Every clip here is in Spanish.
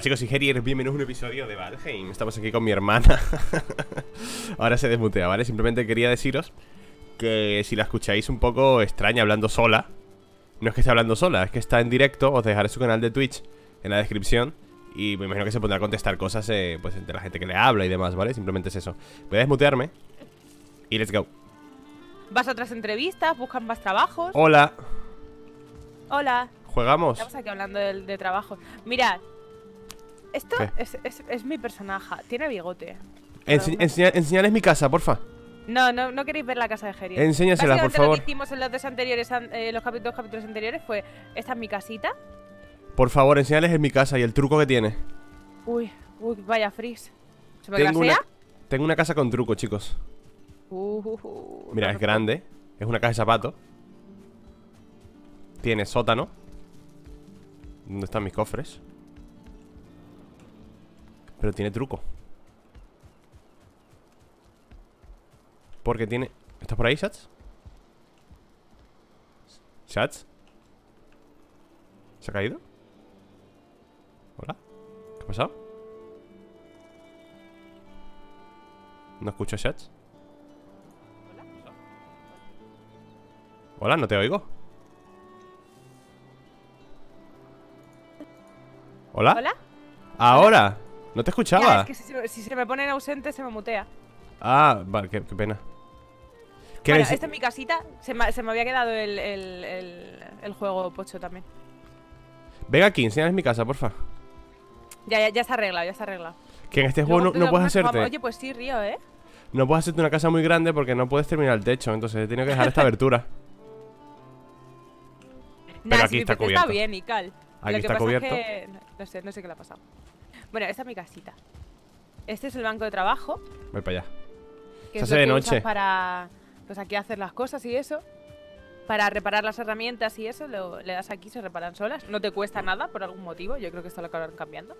Hola chicos, soy Gerier, bienvenidos a un episodio de Valheim Estamos aquí con mi hermana Ahora se desmutea, ¿vale? Simplemente quería deciros que si la escucháis un poco extraña hablando sola No es que esté hablando sola, es que está en directo Os dejaré su canal de Twitch en la descripción Y me imagino que se pondrá a contestar cosas eh, pues, de la gente que le habla y demás, ¿vale? Simplemente es eso Voy a desmutearme Y let's go ¿Vas a otras entrevistas? ¿Buscan más trabajos? Hola Hola ¿Jugamos? Estamos aquí hablando de, de trabajo Mirad Esto es, es- es mi personaje Tiene bigote. Ense- enseña- enseñarles mi casa, porfa. No, no, no queréis ver la casa de Gerion. Enséñasela, por Básicamente lo favor. que hicimos en los dos anteriores an- eh, Los dos capítulos anteriores fue Esta es mi casita. Por favor, enseñarles en mi casa y el truco que tiene. Uy, uy, vaya frizz ¿Se me Tengo una, tengo una casa con truco, chicos. Uh, uh, uh, Mira, no, es grande. Es una caja de zapatos. Tiene sótano. ¿Dónde están mis cofres? Pero tiene truco Porque tiene... ¿Estás por ahí, Shats? ¿Shats? ¿Se ha caído? ¿Hola? ¿Qué ha pasado? ¿No escucho a Shats? Hola, no te oigo. ¿Hola? ¿Hola? Ahora. No te Ya, escuchaba. es que si, se- si se me ponen ausentes se me mutea Ah, vale, qué, qué pena. ¿Qué Bueno, esta es mi casita se me, se me había quedado el, el, el, el juego pocho también Venga aquí, enséñales mi casa, porfa. Ya, ya, ya se ha arreglado, ya se ha arreglado Que en este Luego juego no, no puedes hacerte. Oye, pues sí, Río, ¿eh? No puedes hacerte una casa muy grande porque no puedes terminar el techo. Entonces he tenido que dejar esta abertura. Nah, aquí si está cubierto. Está bien, Ical. Aquí Lo que está pasa cubierto. Es que, no sé, no sé qué le ha pasado. Bueno, esta es mi casita. Este es el banco de trabajo. Voy para allá. Que Se es hace de noche. para, pues aquí hacer las cosas y eso. Para reparar las herramientas y eso, lo- le das aquí, se reparan solas. No te cuesta nada por algún motivo. Yo creo que esto lo acabarán cambiando.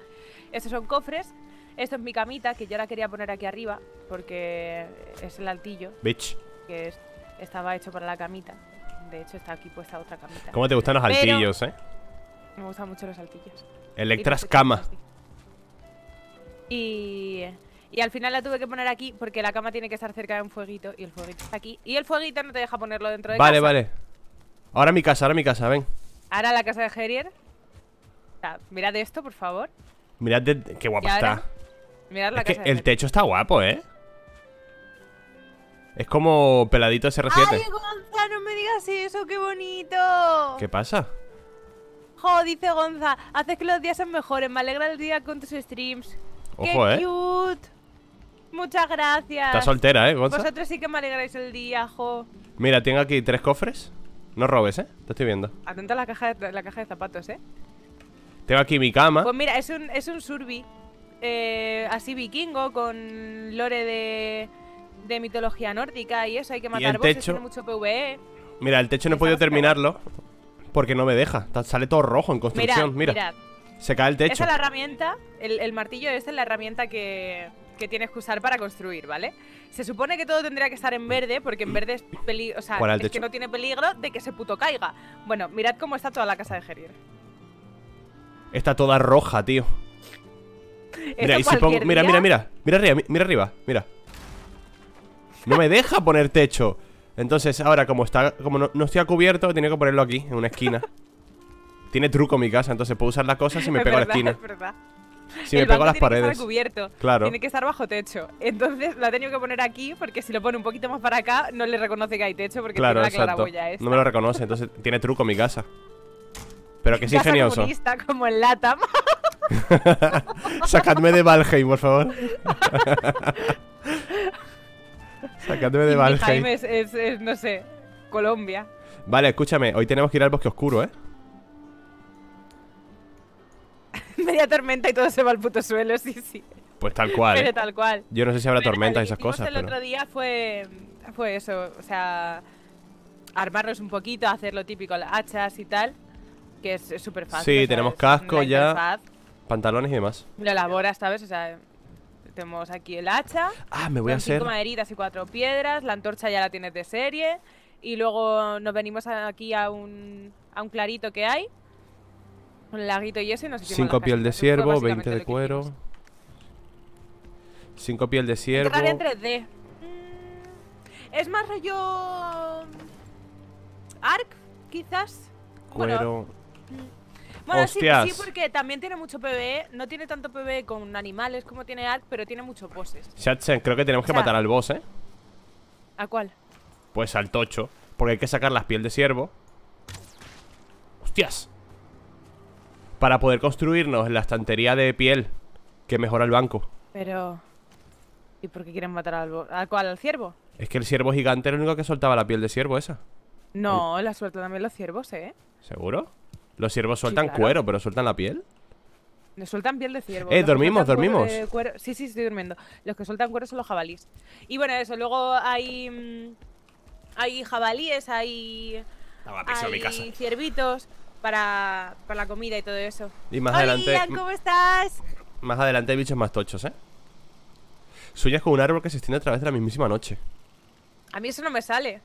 Estos son cofres. Esto es mi camita, que yo la quería poner aquí arriba, porque es el altillo, Bitch. que es- estaba hecho para la camita. De hecho, está aquí puesta otra camita. ¿Cómo te gustan los Pero- altillos, eh? Me gustan mucho los altillos. Electras cama. Y, y al final la tuve que poner aquí porque la cama tiene que estar cerca de un fueguito y el fueguito está aquí. Y el fueguito no te deja ponerlo dentro de Vale, casa. vale. Ahora mi casa, ahora mi casa, ven. Ahora la casa de. O sea, mirad esto, por favor. Mirad de- qué guapa está. Mirad la Es que casa de el techo está guapo, ¿eh? Es como peladito SR7. ¡Ay, Gonza, no me digas eso! ¡Qué bonito! ¿Qué pasa? Jo, dice Gonza, haces que los días sean mejores. Me alegra el día con tus streams. Ojo, ¡Qué ¿eh? cute! Muchas gracias. Está soltera, ¿eh, Gonza? Vosotros sí que me alegráis el día, jo. Mira, tengo aquí tres cofres. No robes, ¿eh? Te estoy viendo. Atenta a la caja de, la caja de zapatos, ¿eh? Tengo aquí mi cama. Pues mira, es un, es un surbi eh, así vikingo con lore de, de mitología nórdica y eso. Hay que matar el bosses, techo? tiene mucho PvE. Mira, el techo no he podido terminarlo porque no me deja. Sale todo rojo en construcción. Mira. Se cae el techo. Esa es la herramienta, el, el martillo este es la herramienta que, que tienes que usar para construir, ¿vale? Se supone que todo tendría que estar en verde porque en verde es, peli o sea, ¿Cuál es que no tiene peligro de que se puto caiga. Bueno, mirad cómo está toda la casa de Gerier. Está toda roja, tío. Mira, y si pongo. Mira, mira, mira. Mira arriba, mi- mira arriba, mira. No me deja poner techo. Entonces, ahora, como está. Como no, no estoy a cubierto, tenido que ponerlo aquí, en una esquina. Tiene truco mi casa, entonces puedo usar las cosas y me pego a la esquina. es verdad. Si me pego a las tiene que paredes. estar cubierto. Claro. Tiene que estar bajo techo. Entonces la he tenido que poner aquí porque si lo pone un poquito más para acá no le reconoce que hay techo porque Claro, tiene la claraboya esta. No me lo reconoce, entonces tiene truco mi casa. Pero que es Casa ingenioso. como en Latam. Sacadme de Valheim, por favor. Sacadme de Valheim. Jaime es, es- es, no sé, Colombia. Vale, escúchame, hoy tenemos que ir al bosque oscuro, ¿eh? Media tormenta y todo se va al puto suelo, sí, sí. Pues tal cual, Pero ¿eh? tal cual. Yo no sé si habrá Pero tormentas y esas cosas, el pero... otro día fue, fue eso, o sea, armarnos un poquito, hacer lo típico, las hachas y tal, que es súper fácil. Sí, tenemos casco ya. interfaz. Pantalones y demás. Lo elaboras, ¿sabes? O sea, tenemos aquí el hacha, Ah, me voy a hacer... cinco maderitas y cuatro piedras, la antorcha ya la tienes de serie, y luego nos venimos aquí a un, a un clarito que hay, Un laguito y eso y nos hicimos 5 las piel de ciervo, básicamente 20 de cuero. 5 piel de ciervo. En 3D. Mm, Es más rollo. Ark, quizás. Bueno, Cuero. Bueno, sí, sí, porque también tiene mucho PvE. No tiene tanto PvE con animales como tiene Ark, pero tiene muchos bosses. Shatsen, creo que tenemos que O sea- matar al boss, ¿eh? ¿A cuál? Pues al tocho. Porque hay que sacar las piel de ciervo. ¡Hostias! Para poder construirnos la estantería de piel que mejora el banco. Pero. ¿Y por qué quieren matar al, ¿al cuál? ¿Al ciervo? Es que el ciervo gigante era el único que soltaba la piel de ciervo esa. No, la sueltan también los ciervos, ¿eh? ¿Seguro? Los ciervos sueltan claro. cuero, pero sueltan la piel. Le sueltan piel de ciervo. Eh, dormimos, dormimos. cuero- Sí, sí, estoy durmiendo. Los que sueltan cuero son los jabalíes. Y bueno, eso, luego hay. mm, Hay jabalíes, hay. hay ciervitos para, para la comida y todo eso. Y más Hola, adelante. ¿cómo estás? Más adelante hay bichos más tochos, ¿eh? Sueñas con un árbol que se extiende a través de la mismísima noche. A mí eso no me sale.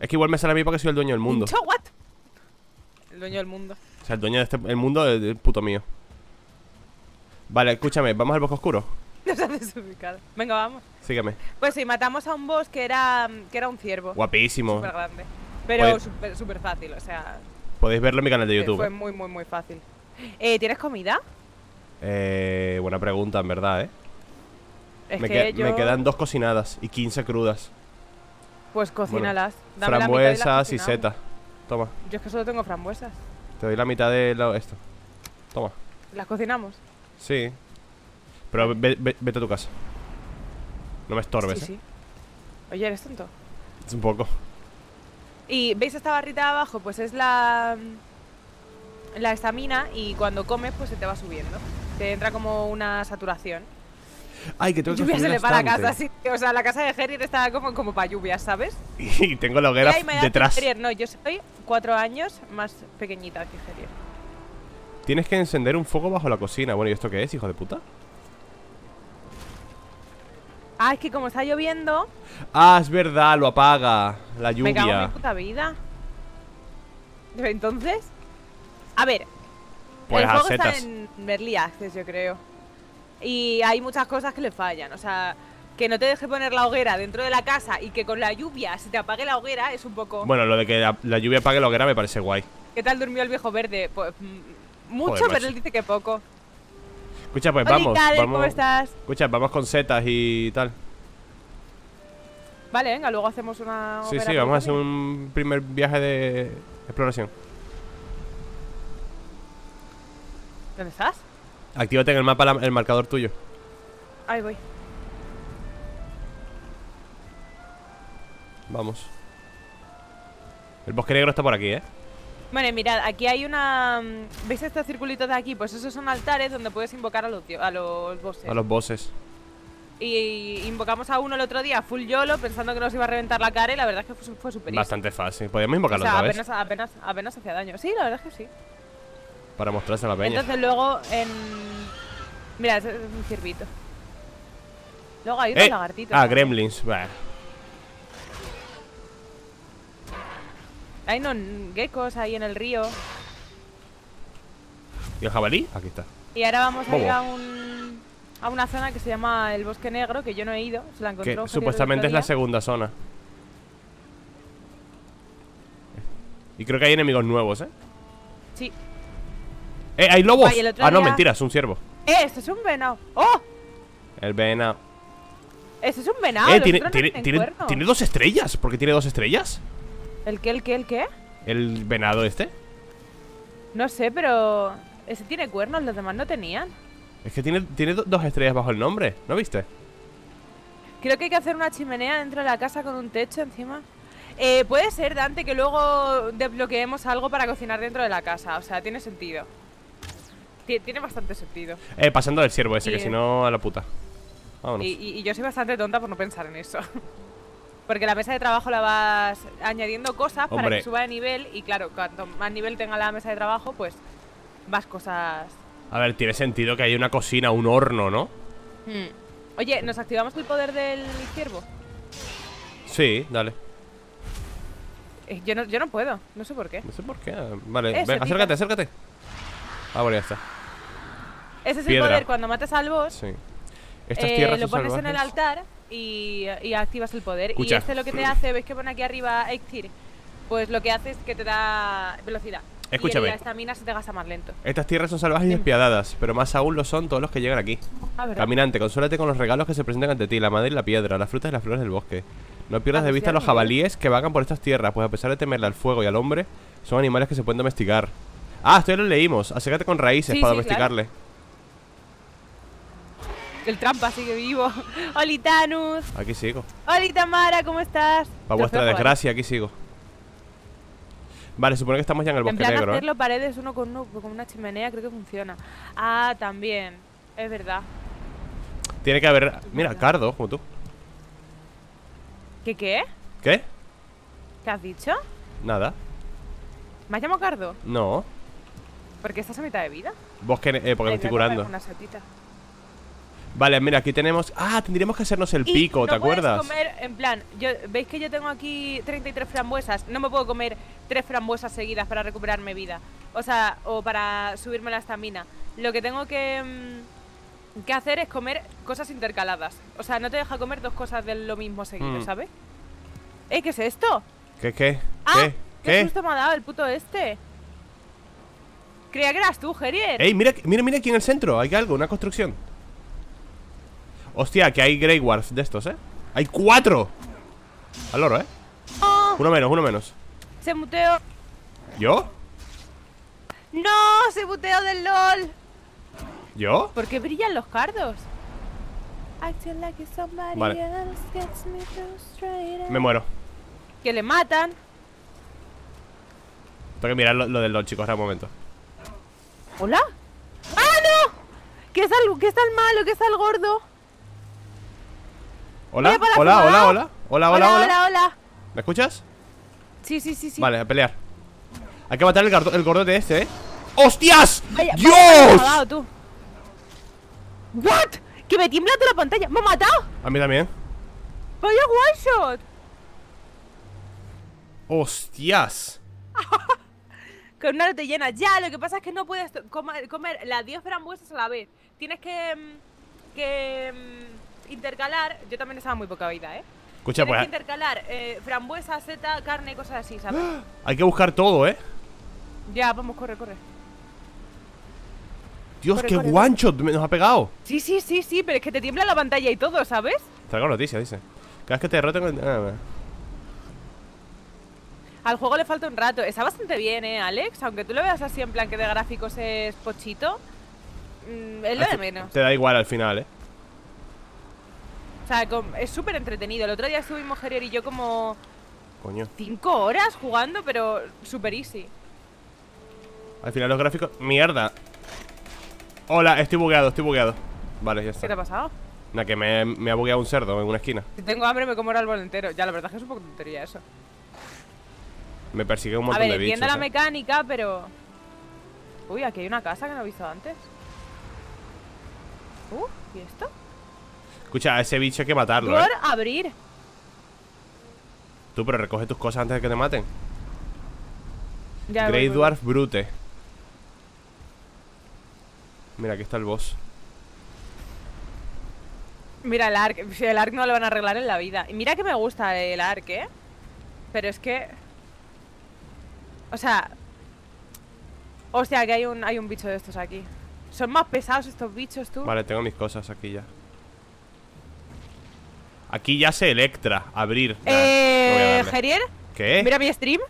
Es que igual me sale a mí porque soy el dueño del mundo. ¿Cho, what? El dueño del mundo. O sea, el dueño de este mundo es el puto mío. Vale, escúchame, vamos al bosque oscuro. Nos ha desubicado. Venga, vamos. Sígueme. Pues sí, matamos a un boss que era, que era un ciervo. Guapísimo. Súper grande. Pero súper fácil, o sea. Podéis verlo en mi canal de YouTube. Fue muy, muy, muy fácil. Eh, ¿Tienes comida? Eh, buena pregunta, en verdad, ¿eh? Es me, que que- yo. me quedan dos cocinadas y 15 crudas. Pues cocínalas. Dame la y Frambuesas y cocinamos. setas. Toma, Yo es que solo tengo frambuesas. te doy la mitad de lo- esto. Toma. ¿Las cocinamos? Sí. Pero ve- ve- vete a tu casa. No me estorbes, sí, ¿eh? sí. Oye, eres tonto. Es un poco. Y veis esta barrita de abajo, pues es la la estamina y cuando comes pues se te va subiendo. Te entra como una saturación. Ay, que tengo que Lluvia se le va a la casa, sí. O sea, la casa de Harriet está como, como para lluvias, ¿sabes? Y tengo la hoguera detrás. Harriet. No, yo soy cuatro años más pequeñita que Harriet. Tienes que encender un fuego bajo la cocina. Bueno, ¿y esto qué es, hijo de puta? Ah, es que como está lloviendo, Ah, es verdad, lo apaga. La me cago en mi lluvia. puta vida. Entonces, a ver, Pues el juego está en Early Access, yo creo. Y hay muchas cosas que le fallan. O sea, que no te deje poner la hoguera dentro de la casa y que con la lluvia se te apague la hoguera es un poco. Bueno, lo de que la, la lluvia apague la hoguera me parece guay. ¿Qué tal durmió el viejo verde? Pues mm, mucho, Joder, pero él dice que poco. Escucha, pues Hola, vamos. Karen, vamos. ¿cómo estás? Escucha, vamos con setas y tal. Vale, venga, luego hacemos una. Sí, sí, vamos a hacer un primer viaje de exploración. ¿Dónde estás? Actívate en el mapa la- el marcador tuyo. Ahí voy. Vamos. El bosque negro está por aquí, ¿eh? Bueno, y mirad, aquí hay una. mm, ¿Veis estos circulitos de aquí? Pues esos son altares donde puedes invocar a los, a los bosses. A los bosses. Y invocamos a uno el otro día, full YOLO, pensando que nos iba a reventar la cara y la verdad es que fue, súper. Bastante fácil. Podríamos O invocarlo sea, otra vez. apenas, apenas, apenas hacía daño. Sí, la verdad es que sí. Para mostrarse a la peña. Entonces luego en... Mira, ese es un ciervito. Luego hay unos ¡Eh! lagartitos. Ah, ¿no? gremlins. Bah. Hay unos geckos ahí en el río. ¿Y el jabalí? Aquí está. Y ahora vamos a ir a un... A una zona que se llama el Bosque Negro, que yo no he ido. Se la encontró Que supuestamente es la segunda zona. Y creo que hay enemigos nuevos, ¿eh? Sí. ¡Eh, hay lobos! Ay, el otro Ah, no, día- mentira, es un ciervo. ¡Eh, esto es un venado! ¡Oh! El venado. ¡Esto es un venado! eh, tiene, no tiene, tiene, tiene dos estrellas. ¿Por qué tiene dos estrellas? ¿El qué, el qué, el qué? El venado este. No sé, pero... Ese tiene cuernos, los demás no tenían. Es que tiene, tiene do- dos estrellas bajo el nombre. ¿No viste? Creo que hay que hacer una chimenea dentro de la casa con un techo encima. Eh, puede ser, Dante, que luego desbloqueemos algo para cocinar dentro de la casa. O sea, tiene sentido. Ti- Tiene bastante sentido. Eh, pasando del ciervo ese, que si no, a la puta. Vámonos. Y, y- y yo soy bastante tonta por no pensar en eso. Porque la mesa de trabajo la vas añadiendo cosas para que suba de nivel. Y claro, cuanto más nivel tenga la mesa de trabajo, pues vas cosas. A ver, tiene sentido que haya una cocina, un horno, ¿no? Hmm. Oye, ¿nos activamos el poder del ciervo? Sí, dale. Eh, yo, no, yo no puedo, no sé por qué. No sé por qué. Vale, Eh, ven, setita. acércate, acércate. Ah, bueno, ya está. Ese es Piedra. el poder. Cuando matas al boss, Sí. Estas eh, tierras lo pones en el altar y, y activas el poder. Escucha. Y este lo que te hace, ¿ves que pone aquí arriba Extir? Pues lo que hace es que te da velocidad. Escúchame. Y la estamina se te gasta más lento. Estas tierras son salvajes y despiadadas, pero más aún lo son todos los que llegan aquí. Ah. Caminante, consólate con los regalos que se presentan ante ti, la madera y la piedra, las frutas y las flores del bosque. No pierdas Ah, de pues vista los jabalíes que vagan por estas tierras, pues a pesar de temerle al fuego y al hombre, son animales que se pueden domesticar. Ah, esto ya lo leímos. Acércate con raíces Sí, para sí, domesticarle. El trampa sigue vivo. Oli Tanus. Aquí sigo. Oli Tamara, ¿cómo estás? Para vuestra desgracia, aquí sigo. Vale, supone que estamos ya en el En bosque plan negro, ¿eh? hacerlo paredes uno con uno con una chimenea creo que funciona. Ah, también. Es verdad. Tiene que haber... Mira, cardo, como tú. ¿Qué qué? ¿Qué? ¿Qué has dicho? Nada. ¿Me has llamado Cardo? No. ¿Por qué estás a mitad de vida? Bosque... eh, porque me estoy curando. Una. Vale, mira, aquí tenemos... Ah, tendríamos que hacernos el Y pico, no ¿te acuerdas? comer, en plan, yo, ¿veis que yo tengo aquí 33 frambuesas? No me puedo comer tres frambuesas seguidas para recuperarme vida. O sea, o para subirme la estamina. Lo que tengo que, mm, que hacer es comer cosas intercaladas. O sea, no te deja comer dos cosas de lo mismo seguido, Mm. ¿sabes? ¿Eh? ¿Qué es esto? ¿Qué, qué? ¡Ah! ¿Qué? ¿Qué ¿Qué? susto me ha dado el puto este? Creía que eras tú, Gerier. Ey, mira, mira, mira aquí en el centro, hay algo, una construcción. Hostia, que hay Grey Wars de estos, ¿eh? Hay cuatro. Al oro, ¿eh? ¡No! Uno menos, uno menos. Se muteó. ¿Yo? ¡No! Se muteó del LOL. ¿Yo? ¿Por qué brillan los cardos? Vale. me muero. Que le matan. Tengo que mirar lo, lo del LOL, chicos, ahora un momento. ¿Hola? ¡Ah, no! Que está el, que está el malo, que está el gordo. Hola, hola, hola, hola. Hola, hola, hola. ¿Me escuchas? Sí, sí, sí, sí. Vale, a pelear. Hay que matar el, el gordote este, ¿eh? ¡Hostias! Vaya, ¡Dios! vaya, me dado, tú. ¿What? Que me tiembla toda la pantalla. ¡Me ha matado! A mí también. ¡Vaya one shot! ¡Hostias! Con una te llena. Ya, lo que pasa es que no puedes comer, comer las 10 frambuesas a la vez. Tienes que. mm, que. Intercalar. Yo también estaba muy poca vida, ¿eh? Escucha, Tienes pues que intercalar eh, frambuesa, seta, carne, cosas así, ¿sabes? hay que buscar todo, ¿eh? ya, vamos, corre, corre. Dios, Corre, qué corre, me- nos ha pegado. Sí, sí, sí, sí, pero es que te tiembla la pantalla y todo, ¿sabes? Traigo noticias, dice. Cada vez que te derroten. ah, Al juego le falta un rato. Está bastante bien, ¿eh, Alex? Aunque tú lo veas así en plan que de gráficos es pochito. mm, es lo de menos. Te da igual al final, ¿eh? Sea, es súper entretenido. El otro día estuvimos Gerier y yo como Coño. 5 horas jugando, pero súper easy. Al final los gráficos. ¡Mierda! Hola, estoy bugueado, estoy bugueado. Vale, ya ¿Qué te ha está. pasado? Nah, que me, me ha bugueado un cerdo en una esquina. Si tengo hambre me como el árbol entero. Ya, la verdad es que es un poco tontería eso. Me persigue un A montón ver, de entiendo bichos. la ¿eh? mecánica, pero... Uy, aquí hay una casa que no he visto antes. Uh, ¿y esto? Escucha, a ese bicho hay que matarlo, ¿eh? Abrir. Tú, pero recoge tus cosas antes de que te maten. Ya, Grey voy, voy, Dwarf Brute. Mira, aquí está el boss. Mira el arc. Si el arc no lo van a arreglar en la vida. Y mira que me gusta el arc, ¿eh? Pero es que... O sea... Hostia, que hay un, hay un bicho de estos aquí. Son más pesados estos bichos, tú. Vale, tengo mis cosas aquí ya. Aquí ya se Electra. Abrir. Nah, eh... Gerier, ¿Qué? mira mi stream.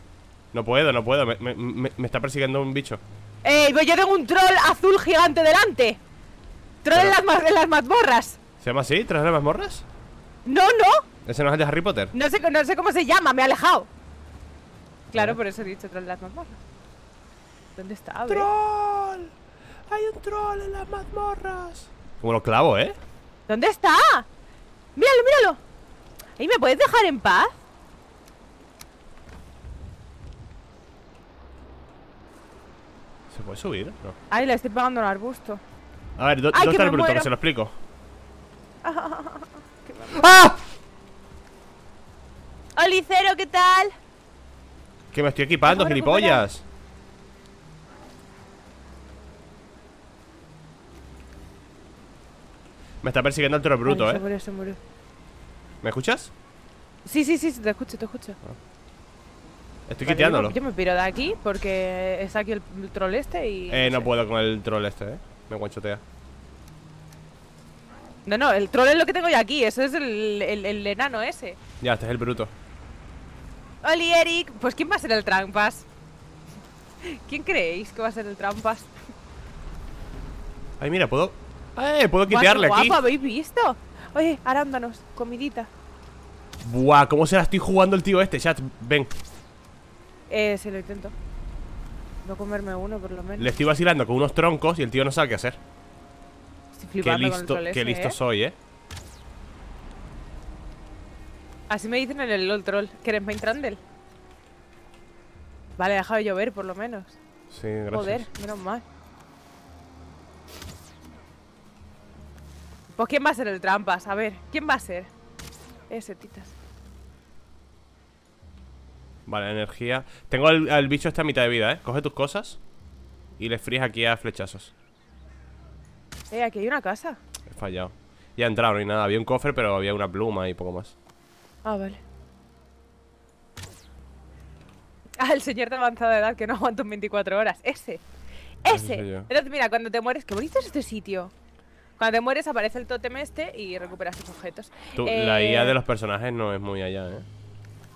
No puedo, no puedo. Me, me- me- me está persiguiendo un bicho. Eh, pues yo tengo un troll azul gigante delante. Troll en las, en las mazmorras. ¿Se llama así? ¿Tras las mazmorras? No, no. ¿Ese no es el de Harry Potter? No sé, no sé cómo se llama, me he alejado. Claro, por eso he dicho troll en las mazmorras. ¿Dónde está? ¡Troll! Hay un troll en las mazmorras. Como lo clavo, ¿eh? ¿Dónde está? Míralo, míralo. ¿Y me puedes dejar en paz? ¿Se puede subir? No. Ay, le estoy pagando un arbusto. A ver, ¿dó- Ay, ¿dónde está el bruto? Que se lo explico. ¡Ah! Olicero, ¿qué tal? Que me estoy equipando, gilipollas. Me está persiguiendo el troll bruto, Vale, se ¿eh? murió, se murió. ¿Me escuchas? Sí, sí, sí, te escucho, te escucho. Estoy Vale, quiteándolo. Yo, me- yo me piro de aquí porque está aquí el, el troll este y. Eh, no sé. puedo con el troll este, ¿eh? Me guanchotea. No, no, el troll es lo que tengo yo aquí. Eso es el, el, el enano ese. Ya, este es el bruto. Oli, Eric. Pues ¿quién va a ser el trampas? ¿Quién creéis que va a ser el trampas? Ay, mira, puedo... ¡Eh! Puedo quitearle qué aquí. guapo, ¿habéis visto? Oye, arándanos, comidita. Buah, cómo se la estoy jugando el tío este, chat. Ven, Eh, se lo intento. A comerme uno por lo menos. le estoy vacilando con unos troncos y el tío no sabe qué hacer. Estoy Qué flipando con el listo, troll qué ese, listo ¿eh? soy, ¿eh? Así me dicen en el LOL troll. ¿Quieres main trundle? Vale, deja de llover por lo menos. Sí, gracias. Joder, menos mal. Pues ¿quién va a ser el trampas? A ver, ¿quién va a ser? Ese, titas. Vale, energía. Tengo al, al bicho este a mitad de vida, ¿eh? Coge tus cosas y le fríes aquí a flechazos. Eh, aquí hay una casa. He fallado. Ya no hay nada. Había un cofre, pero había una pluma y poco más. Ah, vale. Ah, el señor de avanzada edad que no aguanta un 24 horas. Ese. Ese. Entonces, mira, cuando te mueres, qué bonito es este sitio. Cuando te mueres aparece el tótem este y recuperas tus objetos. Tú, La Eh, IA de los personajes no es muy allá, ¿eh?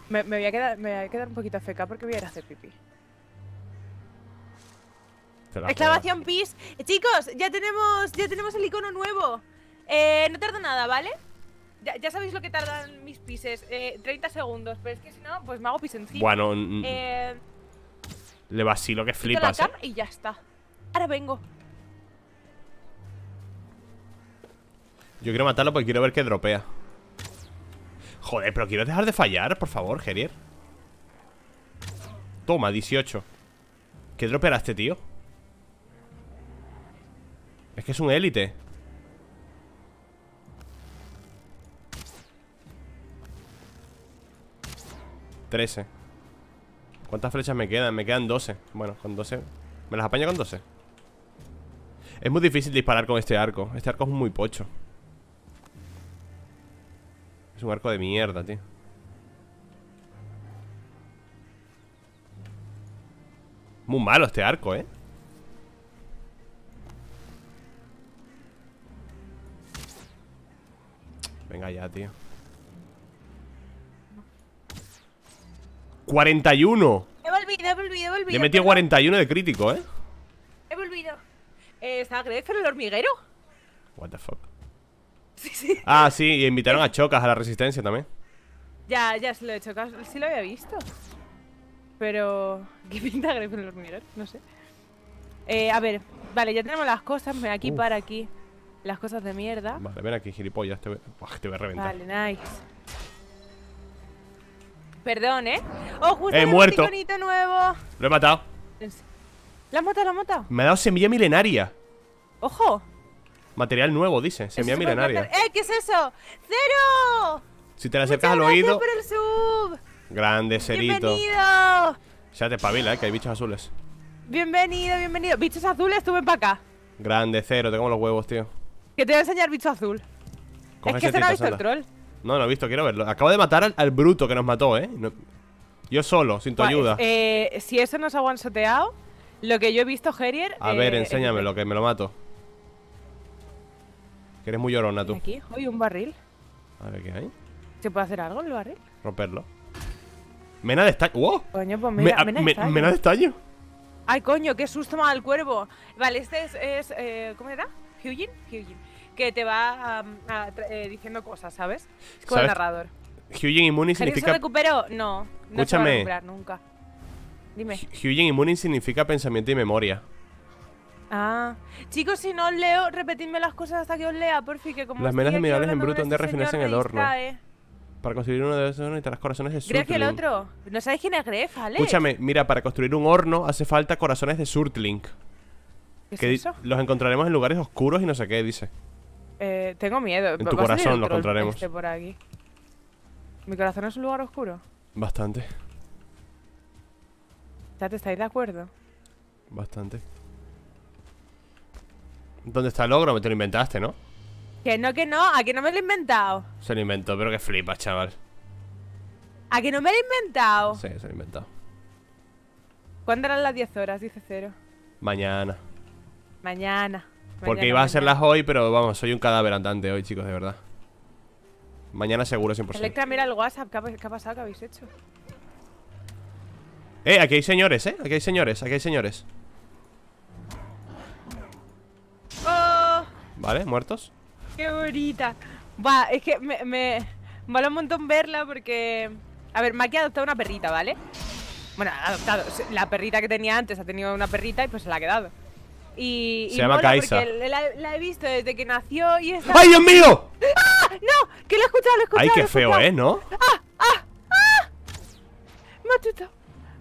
Me, me voy a quedar, me voy a quedar un poquito feca porque voy a ir a hacer pipí. Exclamación pis. Eh, chicos, ya tenemos, ya tenemos el icono nuevo. Eh, no tarda nada, ¿vale? Ya, ya sabéis lo que tardan mis pises. Eh, 30 segundos. Pero es que si no, pues me hago pis encima. Bueno, Eh, le vacilo que flipas, la ¿eh? cam y ya está. Ahora vengo. Yo quiero matarlo porque quiero ver qué dropea. Joder, pero quiero dejar de fallar, por favor, Gerier. Toma, 18. ¿Qué dropeará este tío? Es que es un élite. Trece. ¿Cuántas flechas me quedan? Me quedan 12. Bueno, con 12. ¿Me las apaño con 12? Es muy difícil disparar con este arco. Este arco es muy pocho. Es un arco de mierda, tío. Muy malo este arco, ¿eh? Venga ya, tío. 41. He volvido, he volvido, he volvido. Le he metido perdón, 41 de crítico, ¿eh? He volvido. Eh, ¿Está Gref en el hormiguero? What the fuck. Sí, sí. Ah, sí, y invitaron a Chocas a la resistencia también. Ya, ya se lo he hecho. Sí lo había visto. Pero. ¿Qué pinta Gref en el hormiguero? No sé. Eh, a ver, vale, ya tenemos las cosas. Me voy aquí Uf. para aquí. Las cosas de mierda. Vale, ven aquí, gilipollas. Te voy, Buah, te voy a reventar. Vale, nice. Perdón, ¿eh? ¡Oh, justo He muerto. un nuevo! Lo he matado. ¿La has matado, la has matado? Me ha dado semilla milenaria. ¡Ojo! Material nuevo, dice. Semilla se puede milenaria. ¡Eh, qué es eso! ¡Cero! Si te la acercas al oído. por el sub! Grande, cerito. ¡Bienvenido! Ya te espabila, eh, que hay bichos azules. Bienvenido, bienvenido. Bichos azules, tú ven para acá. Grande, cero, te como los huevos, tío. Que te voy a enseñar bicho azul. Coge es que se no ha visto el troll. No, no he visto, quiero verlo. Acabo de matar al, al bruto que nos mató, eh. No- Yo solo, sin tu ayuda. Eh, si eso nos ha one-shoteado, lo que yo he visto, Herier. A eh, ver, enséñamelo, que me lo mato. Que eres muy llorona tú. Aquí, hoy un barril. A ver qué hay. ¿Se puede hacer algo en el barril? Romperlo. Mena de estaño. ¡Wow! Coño, pues Me- mira, a- mena me- extraño. mena de estaño. Ay, coño, qué susto mal el cuervo. Vale, este es, es, eh, ¿cómo era? Hyujin, Hyujin. Que te va am, a eh, diciendo cosas, ¿sabes? Es como el ¿Sabes? narrador. Hyujin Immune ¿Herier se significa. recuperó? No, no se va a Escúchame. recuperar nunca. Dime. Hyujin Immune significa pensamiento y memoria. Ah, chicos, si no os leo, repetidme las cosas hasta que os lea, por fin, que como Las menas de minerales en bruto han de este refinarse en señor, el horno. Para construir uno de esos necesitarás corazones de Gref y el Surtling. otro. ¿No sabéis quién es Gref, Alex? Escúchame, mira, para construir un horno hace falta corazones de Surtling. ¿Qué es Que di- eso? los encontraremos en lugares oscuros y no sé qué, dice. Eh, tengo miedo. En tu corazón lo encontraremos. este por aquí. ¿Mi corazón es un lugar oscuro? Bastante, ¿Ya te estáis de acuerdo? bastante. ¿Dónde está el ogro? Me te lo inventaste, ¿no? Que no, que no, a que no me lo he inventado. Se lo inventó, pero que flipas, chaval. A que no me lo he inventado. Sí, se lo ha inventado. ¿Cuándo eran las 10 horas? Dice cero. Mañana. Mañana. Porque Mañana, iba a serlas mañana. hoy, pero vamos, soy un cadáver andante hoy, chicos, de verdad. Mañana seguro, 100%. Electra, mira el WhatsApp. ¿Qué ha, qué ha pasado? ¿Qué habéis hecho? Eh, aquí hay señores, eh. Aquí hay señores, aquí hay señores. ¡Oh! ¿Vale? ¿Muertos? ¡Qué bonita! Va, es que me, me mola un montón verla porque... A ver, Maki ha adoptado una perrita, ¿vale? Bueno, ha adoptado. La perrita que tenía antes ha tenido una perrita y pues se la ha quedado. Y, Se y llama Kaisa. La, la he visto desde que nació y está... ¡Ay, Dios mío! ¡No! ¡Que lo he escuchado, lo he escuchado! Ay, qué feo, eh, ¿no? Me ha asustado.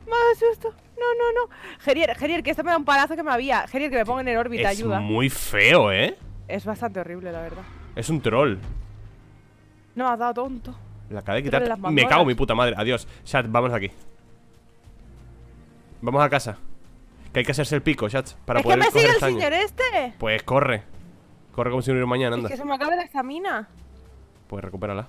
Me ha asustado. No, no, no. Gerier, Gerier, que esto me da un palazo que me había. Gerier, que me pongan en órbita, Es ayuda. muy feo, eh. Es bastante horrible, la verdad. Es un troll. No me has dado tonto. La acaba de quitar. Me cago en mi puta madre. Adiós. Chat, vamos aquí. Vamos a casa. Que hay que hacerse el pico, chat. Para es que poder me coger sigue el estaño. señor este. Pues corre. Corre como si no hubiera mañana, Es anda. que se me acaba la estamina. Pues recupérala.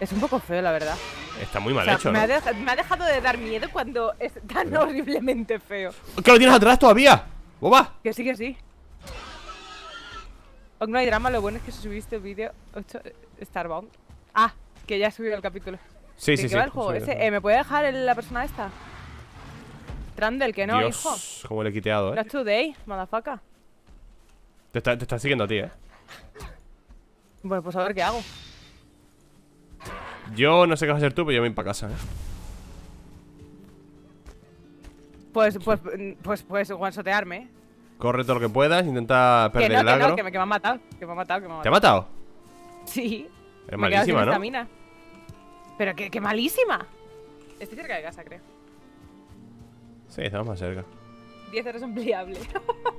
Es un poco feo, la verdad. Está muy mal O sea, hecho, me, ¿no? ha deja- me ha dejado de dar miedo cuando es tan horriblemente feo. ¿Qué lo tienes atrás todavía? ¡Boba! Que sí, que sí. No hay drama, lo bueno es que subiste el vídeo 8 eh, Starbound. Ah, que ya he subido el capítulo. Sí, ¿De sí, sí. el juego Sí, ese? sí. Eh, ¿Me puede dejar el- la persona esta? Trandel, que no, Dios, hijo. cómo le he quiteado, eh. Not today, motherfucker. Te está, te está siguiendo a ti, eh. Bueno, pues a ver qué hago. Yo no sé qué vas a hacer tú, pero yo me voy para casa, eh. Pues, pues, mm, pues, pues, guansotearme. Corre todo lo que puedas, intenta Que perder no, el que agro. que me, que me ha matado. Que me ha matado, que me ha ¿Te ha matado. matado? Sí. Sin malísima, ¿no? estamina. Pero que, que malísima. Estoy cerca de casa, creo. Sí, estamos más cerca. 10 horas ampliable.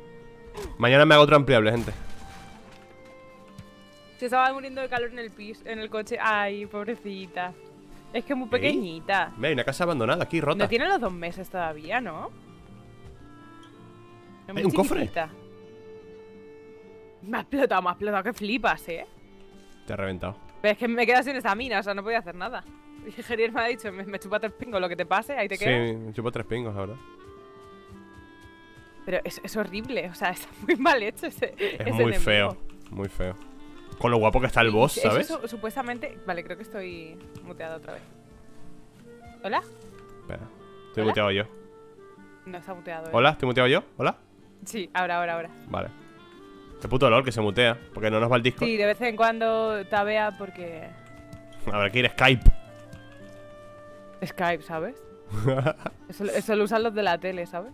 Mañana me hago otro ampliable, gente. Se estaba muriendo de calor en el piso, en el coche. Ay, pobrecita. Es que es muy pequeñita. Mira, hay una casa abandonada aquí, rota. No tiene los dos meses todavía, ¿no? Es muy Hay un cofre. Me ha explotado, me ha explotado, que flipas, ¿eh? Te ha reventado. Pero es que me quedas sin estamina, o sea, no podía hacer nada. Y Gerier me ha dicho, me, me chupa tres pingos lo que te pase, ahí te Sí, quedas. me chupo tres pingos, la verdad. Pero es, es horrible, o sea, está muy mal hecho ese Es ese muy enemigo. feo, muy feo. Con lo guapo que está el boss, ¿sabes? su- supuestamente... Vale, creo que estoy muteado otra vez. ¿Hola? Espera, estoy ¿Hola? muteado yo. No está muteado. ¿eh? ¿Hola? ¿Estoy muteado yo? ¿Hola? Sí, ahora, ahora, ahora. Vale. Qué puto dolor que se mutea, porque no nos va el disco. Sí, de vez en cuando tabea porque... Habrá que ir a Skype. Skype, ¿sabes? Eso, eso lo usan los de la tele, ¿sabes?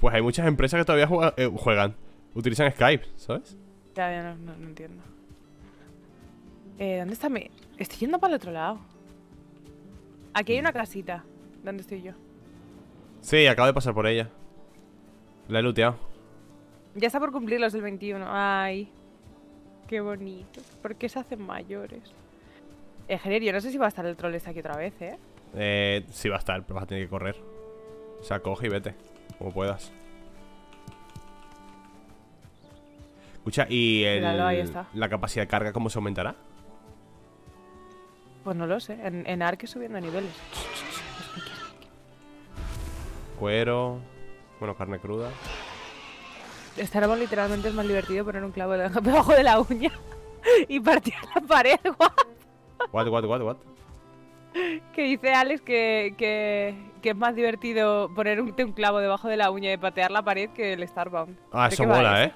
Pues hay muchas empresas que todavía juega- eh, juegan, utilizan Skype, ¿sabes? Ya, ya no, no- no entiendo. Eh, ¿dónde está mi...? Estoy yendo para el otro lado. Aquí hay una casita. ¿Dónde estoy yo? Sí, acabo de pasar por ella. La he looteado. Ya está por cumplir los del 21. Ay. Qué bonito. ¿Por qué se hacen mayores? Eh, yo no sé si va a estar el troll este aquí otra vez, ¿eh? Eh, sí va a estar, pero vas a tener que correr. O sea, coge y vete, como puedas. Escucha, ¿y el, Míralo, ahí está. la capacidad de carga cómo se aumentará? Pues no lo sé. En, en Ark subiendo niveles. Cuero... Bueno, carne cruda. Estaremos literalmente es más divertido poner un clavo de- debajo de la uña y partir la pared, guau. What, what, what, what? Que dice Alex que, que, que es más divertido poner un, un clavo debajo de la uña y patear la pared que el Starbound. Ah, ¿De eso va mola? ¿eh?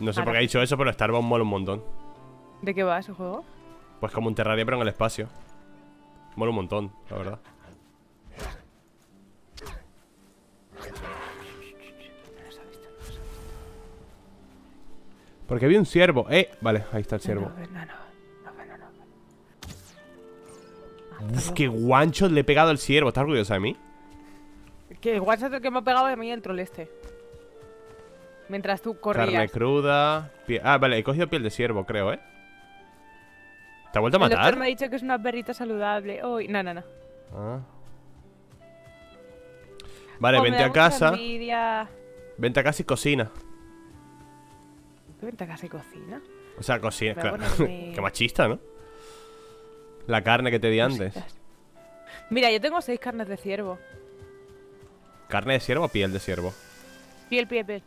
No sé Ahora. por qué ha dicho eso, pero Starbound mola un montón. ¿De qué va ese juego? Pues como un Terraria, pero en el espacio. Mola un montón, la verdad. Porque vi un ciervo. ¡Eh! Vale, ahí está el ciervo. Uf, qué guancho le he pegado al ciervo. ¿Estás orgullosa de mí? Que igual es el que me ha pegado a mí el troll este. Mientras tú corrías. Carne cruda. pie- Ah, vale, he cogido piel de ciervo, creo, ¿eh? ¿Te ha vuelto a el doctor matar? me ha dicho que es una perrita saludable. Uy, no, no, no. Ah. Vale, Oh, me vente a casa. envidia. Vente a casa y cocina. ¿Qué venta casa y cocina? O sea, cocina. A claro. ponerme- Qué machista, ¿no? La carne que te di antes. Mira, yo tengo seis carnes de ciervo. ¿Carne de ciervo o piel de ciervo? Piel, piel, piel.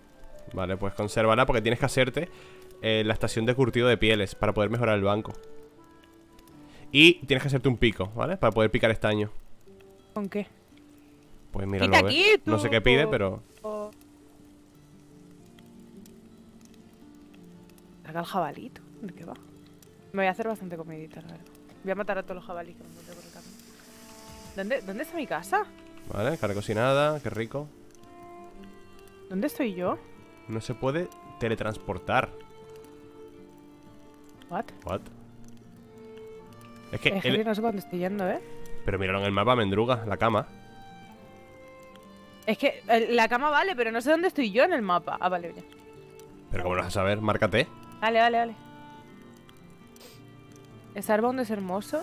Vale, pues consérvala porque tienes que hacerte eh, la estación de curtido de pieles para poder mejorar el banco. Y tienes que hacerte un pico, ¿vale? Para poder picar estaño. ¿Con qué? Pues mira, aquí, No sé qué pide, pero. Saca el jabalito. ¿De qué va? Me voy a hacer bastante comidita, la verdad. Voy a matar a todos los jabalíes que me encuentre por el camino. ¿Dónde, ¿Dónde está mi casa? Vale, carne cocinada, qué rico. ¿Dónde estoy yo? No se puede teletransportar. ¿What? What? Es que. Él- Henry, no sé para dónde estoy yendo, ¿eh? Pero míralo en el mapa, Mendruga, la cama. Es que eh, la cama vale, pero no sé dónde estoy yo en el mapa. Ah, vale, ya. Pero como lo vas a saber, márcate. Vale, vale, vale. Starbound es hermoso.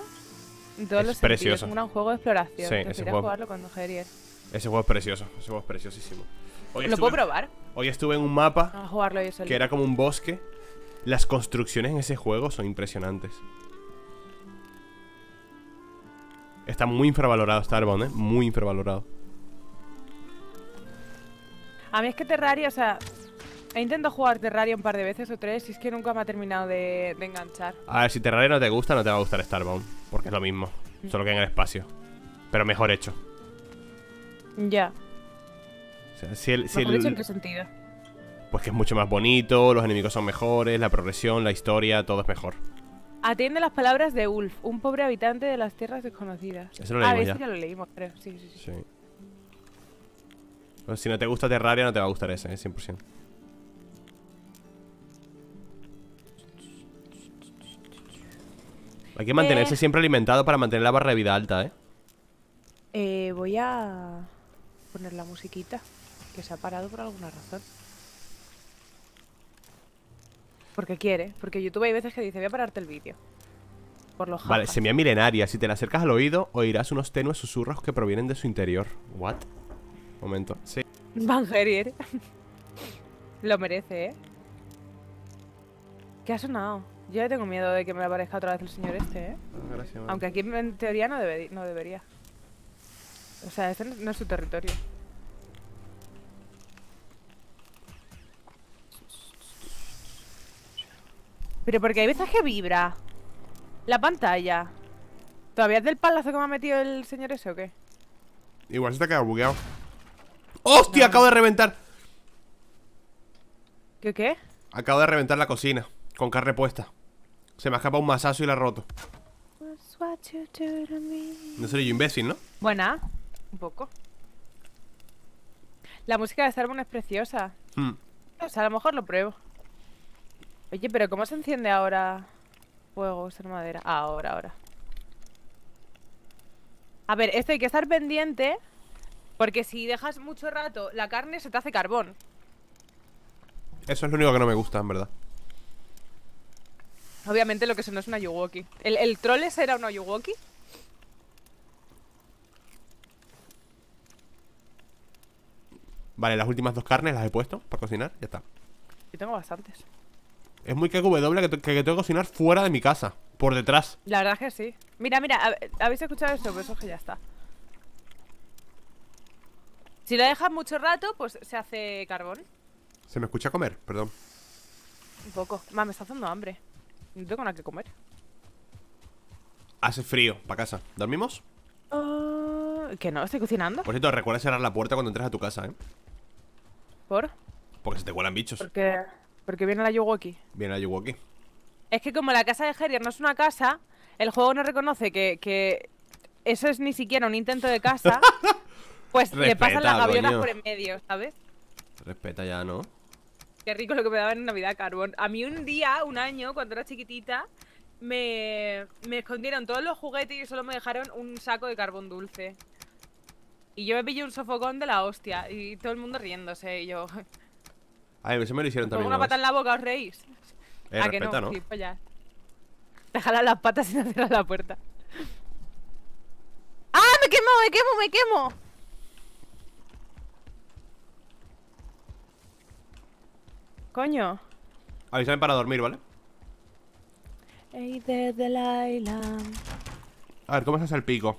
En todos Es los precioso. Es un gran juego de exploración. Sí, ese juego- jugarlo Herier. Ese juego es precioso. Ese juego es preciosísimo. Hoy ¿Lo estuve, puedo probar? hoy estuve en un mapa A jugarlo yo que era como un bosque. Las construcciones en ese juego son impresionantes. Está muy infravalorado Starbound, ¿eh? Muy infravalorado. A mí es que Terraria, o sea, he intentado jugar Terraria un par de veces o tres y es que nunca me ha terminado de, de enganchar. A ver, si Terraria no te gusta, no te va a gustar Starbound. Porque es lo mismo. Solo que en el espacio. Pero mejor hecho. Ya. O sea, si el, si Mejor el- dicho, ¿en qué sentido? pues que es mucho más bonito, los enemigos son mejores, la progresión, la historia, todo es mejor. Atiende las palabras de Ulf, un pobre habitante de las tierras desconocidas. Eso lo ah, leímos ese ya. ya lo leímos, creo. Sí, sí, sí. Sí. Pues si no te gusta Terraria, no te va a gustar ese, ¿eh? 100%. Hay que mantenerse Eh. siempre alimentado para mantener la barra de vida alta, ¿eh? Eh, voy a poner la musiquita, que se ha parado por alguna razón. Porque quiere, porque YouTube hay veces que dice, voy a pararte el vídeo. Por los Vale, semilla milenaria. Si te la acercas al oído, oirás unos tenues susurros que provienen de su interior. ¿What? Momento. Sí. Van Herier. Lo merece, ¿eh? ¿Qué ha sonado? Yo ya tengo miedo de que me aparezca otra vez el señor este, ¿eh? Aunque aquí en teoría no, debe- no debería. O sea, este no- no es su territorio. Pero porque hay veces que vibra la pantalla. ¿Todavía es del palazo que me ha metido el señor ese o qué? Igual se te ha quedado bugueado. ¡Hostia! No. Acabo de reventar. ¿Qué qué? Acabo de reventar la cocina. Con carne puesta. Se me ha escapado un masazo y la he roto. No soy yo imbécil, ¿no? Buena, un poco. La música de Starbound es preciosa. Hmm. O sea, a lo mejor lo pruebo. Oye, pero ¿cómo se enciende ahora fuego, ser madera? Ah, ahora, ahora. A ver, esto hay que estar pendiente porque si dejas mucho rato la carne se te hace carbón. Eso es lo único que no me gusta, en verdad. Obviamente lo que eso no es una Yuwoki. ¿El, el troll ese era una Yuwoki? Vale, las últimas dos carnes las he puesto para cocinar. Ya está. Yo tengo bastantes. Es muy KW que, te- que tengo que cocinar fuera de mi casa. Por detrás. La verdad es que sí. Mira, mira, hab- ¿habéis escuchado esto? Pues eso que ya está. Si lo dejas mucho rato, pues se hace carbón. Se me escucha comer, perdón. Un poco. Más, me está haciendo hambre. No tengo nada que comer. Hace frío, para casa. ¿Dormimos? Ah, que no, estoy cocinando. Por cierto, recuerda cerrar la puerta cuando entres a tu casa, ¿eh? ¿Por? Porque se te cuelan bichos. Porque, porque viene la Yuwoki. Viene la Yuwoki. Es que como la casa de Herier no es una casa, el juego no reconoce que, que eso es ni siquiera un intento de casa. pues le pasan las gaviotas coño. por en medio, ¿sabes? Respeta ya, ¿no? Qué rico lo que me daban en Navidad carbón. A mí un día, un año, cuando era chiquitita, me, me escondieron todos los juguetes y solo me dejaron un saco de carbón dulce. Y yo me pillé un sofocón de la hostia y todo el mundo riéndose. Y yo, Ay, eso me lo hicieron ¿os pongo también. una una pata en la boca, os reís? Eh, ¿A que respeta, no? ¿no? Gilipollas. Te jalan las patas y no cierras la puerta. ¡Ah! ¡Me quemo, me quemo, me quemo! Coño. Avísame para dormir, ¿vale? Ey, desde la isla. A ver, ¿cómo se hace el pico?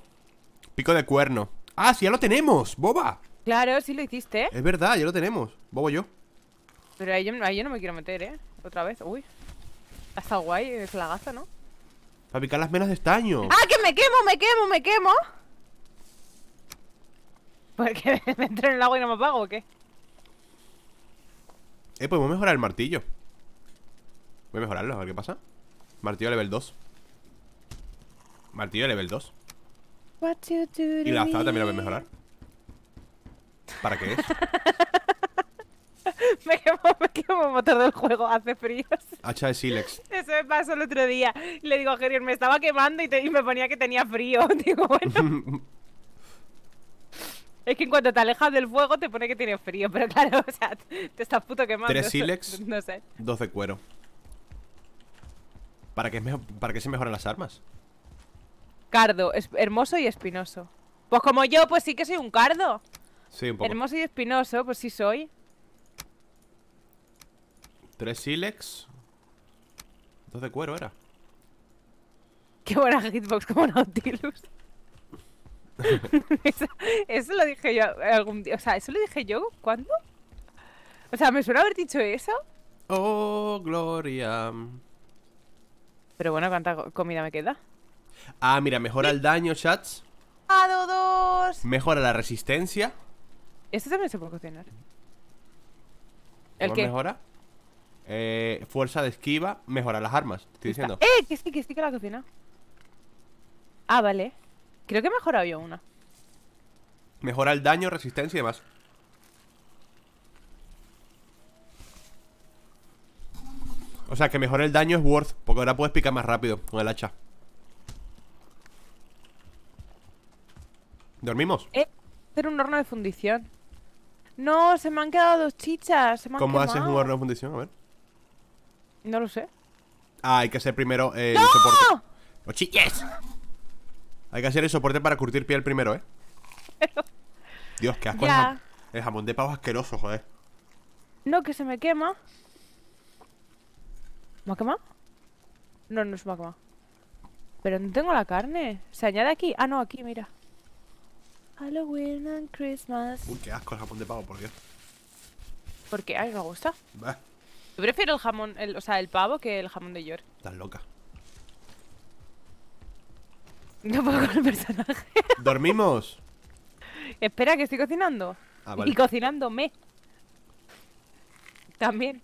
Pico de cuerno ¡Ah, sí, ya lo tenemos! ¡Boba! Claro, sí lo hiciste. Es verdad, ya lo tenemos Bobo yo Pero ahí yo, ahí yo no me quiero meter, ¿eh? Otra vez. Uy. Ha estado guay, es lagazo, ¿no? Para picar las menas de estaño ¡Ah, que me quemo, me quemo, me quemo! Porque me entro en el agua y no me apago, ¿o qué? Eh, podemos mejorar el martillo Voy a mejorarlo, a ver qué pasa Martillo level 2 Martillo level 2 What you do Y la azada también lo voy a me. mejorar ¿Para qué es? Me quemo, me quemo el motor del juego, hace frío. Hacha de Silex Eso me pasó el otro día. Le digo a Gerion, me estaba quemando y, te- y me ponía que tenía frío. Digo, bueno. Es que en cuanto te alejas del fuego te pone que tiene frío. Pero claro, o sea, te estás puto quemando. Tres sílex. No sé. Dos de cuero ¿Para qué, ¿Para qué se mejoran las armas? Cardo, es hermoso y espinoso. Pues como yo, pues sí que soy un cardo. Sí, un poco Hermoso y espinoso, pues sí soy. Tres Silex Dos de cuero era Qué buena hitbox como Nautilus. eso, eso lo dije yo algún día. O sea, ¿eso lo dije yo? ¿Cuándo? O sea, me suena haber dicho eso. Oh, Gloria Pero bueno, ¿cuánta co- comida me queda? Ah, mira, mejora el daño, chats ¡Ado dos! Mejora la resistencia Esto también se puede cocinar. ¿El ¿Cómo qué? mejora? Eh, fuerza de esquiva, mejora las armas. Estoy diciendo. ¡Eh! Que sí, que sí que la cocina. Ah, vale. Creo que mejorado yo una. Mejora el daño, resistencia y demás. O sea que mejora el daño es worth, porque ahora puedes picar más rápido con el hacha. ¿Dormimos? Eh, hacer un horno de fundición. No, se me han quedado dos chichas. Se me han ¿Cómo haces un horno de fundición? A ver. No lo sé. Ah, hay que hacer primero eh, el soporte. ¡Oh, chiches! Hay que hacer el soporte para curtir piel primero, ¿eh? Dios, qué asco el, jam- el jamón de pavo asqueroso, joder. No, que se me quema. ¿Me ha quemado? No, no se me ha quemado. Pero no tengo la carne. ¿Se añade aquí? Ah, no, aquí, mira. Halloween and Christmas. Uy, qué asco el jamón de pavo, por Dios. ¿Por qué? A mí me gusta. Bah, Yo prefiero el jamón, el, o sea, el pavo que el jamón de York. estás loca. No puedo con el personaje. ¿Dormimos? Espera, que estoy cocinando. Ah, vale. Y cocinándome. También.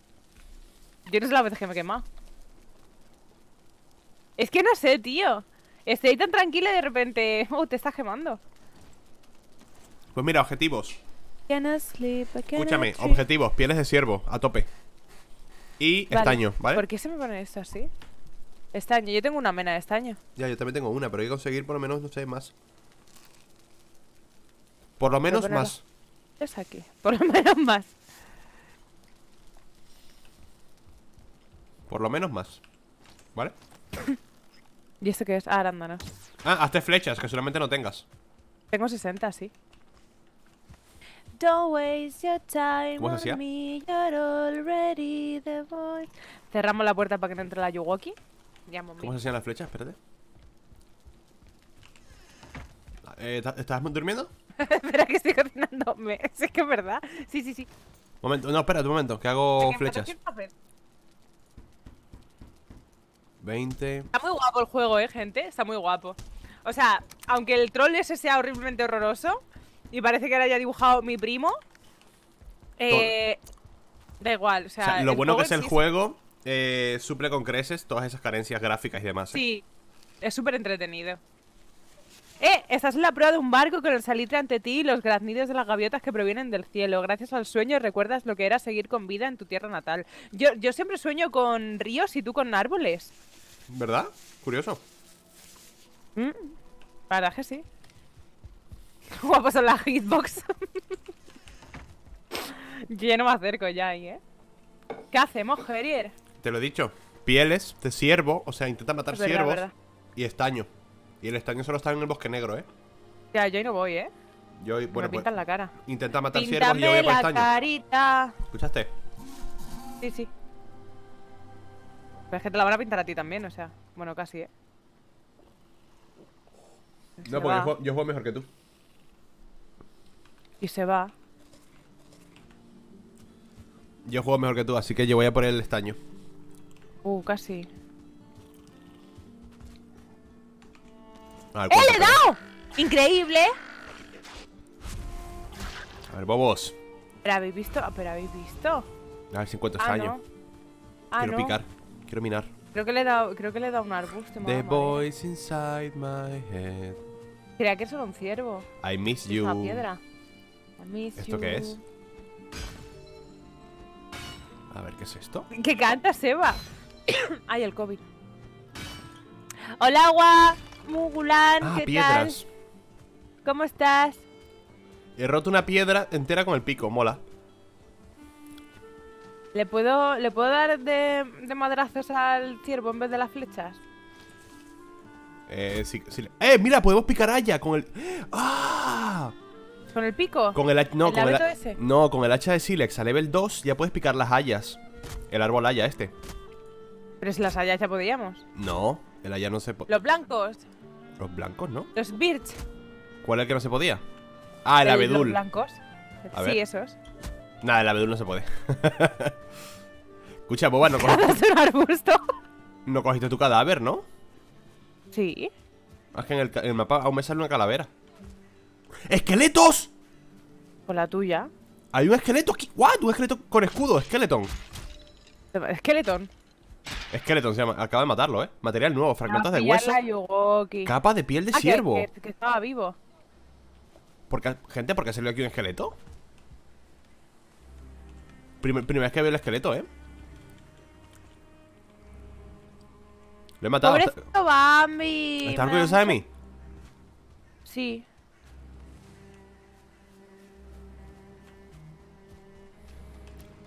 Yo no sé la vez que me he quemado. Es que no sé, tío. Estoy tan tranquila y de repente. Oh, te estás quemando. Pues mira, objetivos. Sleep, Escúchame, objetivos, pieles de ciervo, a tope. Y Vale. estaño, ¿vale? ¿Por qué se me pone esto así? Estaño, yo tengo una mena de estaño. Ya, yo también tengo una, pero hay que conseguir por lo menos, no sé, más. Por lo menos ponerlo. más. Es aquí. Por lo menos más. Por lo menos más. ¿Vale? ¿Y esto qué es? Ah, arándanos. Ah, hazte flechas, que solamente no tengas. Tengo 60, sí. Don't waste your time ¿Cómo se on hacía? me, you're already the voice. Cerramos la puerta para que no entre la Yuwoki. ¿Cómo se hacían las flechas? Espérate. Eh, ¿ta- ¿Estás durmiendo? Espera que estoy cocinándome. Es que es verdad. Sí, sí, sí. Momento, no, espérate un momento, que hago flechas. ¿qué papel? 20. Está muy guapo el juego, eh, gente. Está muy guapo. O sea, aunque el troll ese sea horriblemente horroroso y parece que ahora haya dibujado mi primo, eh, da igual. O O sea, lo bueno que es el juego eh, suple con creces todas esas carencias gráficas y demás. ¿eh? Sí, es súper entretenido. Eh, estás en la prueba de un barco con el salitre ante ti y los graznidos de las gaviotas que provienen del cielo. Gracias al sueño recuerdas lo que era seguir con vida en tu tierra natal. Yo, yo siempre sueño con ríos y tú con árboles. ¿Verdad? Curioso. Mm, La que sí. Guapos son las hitbox. Yo ya no me acerco ya ahí, ¿eh? ¿Qué hacemos, Gerier? Te lo he dicho. Pieles de ciervo, o sea, intenta matar verdad, ciervos. verdad. Y estaño. Y el estaño solo está en el bosque negro, ¿eh? Ya, yo ahí no voy, ¿eh? Yo, me bueno, pues, pintan la cara. intenta matar ciervos y yo voy Píntame a por estaño. carita. ¿Escuchaste? Sí, sí. Pero es que te la van a pintar a ti también, o sea. Bueno, casi, ¿eh? Se No, porque yo juego, yo juego mejor que tú. Y se va. Yo juego mejor que tú, así que yo voy a por el estaño. Uh, casi. Ver, ¡Eh, ¿cuánto le he dado! ¡Increíble! A ver, bobos. Pero habéis visto. ah, Pero habéis visto. A ver si encuentro Ah, no. Ah, Quiero no. picar. Quiero minar. Creo que le he dado, creo que le he dado un arbusto. The voice inside my head. Creía que era un ciervo. I miss Es you. una piedra. I miss ¿Esto you. qué es? A ver, ¿qué es esto? ¿Qué canta Seba? Ay, el COVID. Hola, agua. Mugulan, Ah, ¿qué piedras. tal? ¿Cómo estás? He roto una piedra entera con el pico, mola. ¿Le puedo, ¿le puedo dar de, de madrazos al ciervo en vez de las flechas? Eh, sí, sí. ¡Eh, mira! Podemos picar haya con el... ¡Ah! ¿Con el pico? Con el. No, ¿El con el, ese? no, con el hacha de Silex a level 2 ya puedes picar las hayas. El árbol haya este. Pero si las hayas ya podíamos. No, el haya no se puede. Los blancos. Los blancos, ¿no? Los birch. ¿Cuál es el que no se podía? Ah, el El- abedul. Los blancos. A sí, ver. esos. Nada, el abedul no se puede. Escucha, boba, no, co- es un arbusto. no cogiste tu cadáver, ¿no? Sí. Es que en el, ca- en el mapa aún me sale una calavera. ¡Esqueletos! Con la tuya. Hay un esqueleto aquí. ¿What? Un esqueleto con escudo, esqueleton. Esqueleton. Esqueleton se llama. Acaba de matarlo, ¿eh? Material nuevo, fragmentos de pillar hueso. Capa de piel de Ah, que- ciervo. Que, que estaba vivo. Porque, gente, ¿por qué ha salido aquí un esqueleto? Primer- primera vez que veo el esqueleto, ¿eh? Lo he matado. ¿Está- Pobrecito Bambi. ¿Estás orgullosa de mí? Sí.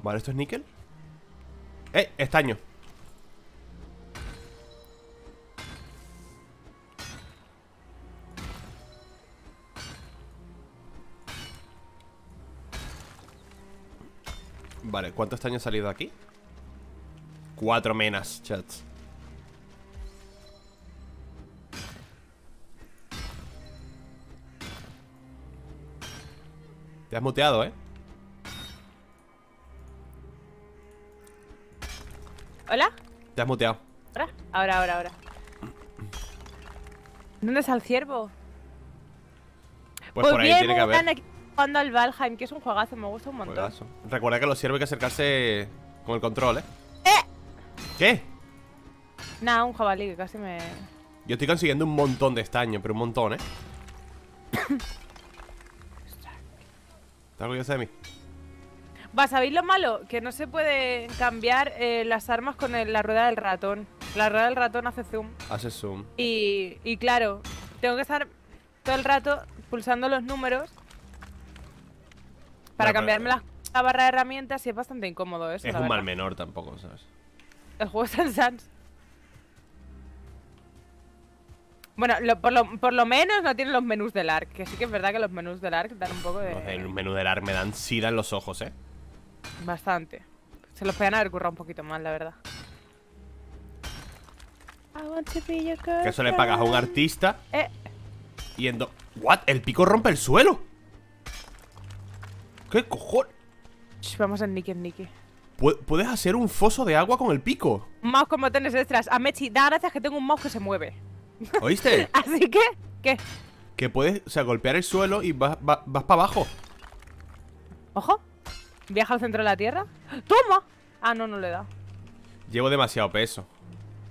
Vale, ¿esto es níquel? ¡Eh! Estaño. Vale, ¿cuánto estaño ha salido aquí? Cuatro menas, chats. Te has muteado, ¿eh? ¿Hola? Te has muteado. ¿Ahora? Ahora, ahora, ahora. ¿Dónde está el ciervo? Pues, por ahí tiene que haber. Jugando al Valheim, que es un juegazo, me gusta un montón. Juegazo. Recuerda que a los siervos hay que acercarse con el control, ¿eh? ¿Qué? Nada, un jabalí que casi me. Yo estoy consiguiendo un montón de estaño, pero un montón, ¿eh? ¿Estás orgullosa de mí? Va, ¿sabéis lo malo? Que no se puede cambiar eh, las armas con el- la rueda del ratón. La rueda del ratón hace zoom. Hace zoom. Y, y claro, tengo que estar todo el rato pulsando los números para cambiarme la, la barra de herramientas y es bastante incómodo eso. Es la un mal menor tampoco, ¿sabes? El juego está en Sans. Bueno, lo- por, lo, por lo menos no tiene los menús del ARC, que sí que es verdad que los menús del ARC dan un poco de... Los del menú del ARC me dan sida en los ojos, ¿eh? Bastante. Se los podían haber currado un poquito más, la verdad. I want to be your Que eso le pagas a un artista Eh, y en do... ¿What? ¿El pico rompe el suelo? ¿Qué cojones? vamos en Nicky en Nicky. Pu- Puedes hacer un foso de agua con el pico mouse con botones extras. A Mechi, da gracias que tengo un mouse que se mueve. ¿Oíste? Así que, ¿qué? que puedes, o sea, golpear el suelo y vas, vas, vas para abajo Ojo. Viaja al centro de la Tierra. ¡Toma! Ah, no, no le da. Llevo demasiado peso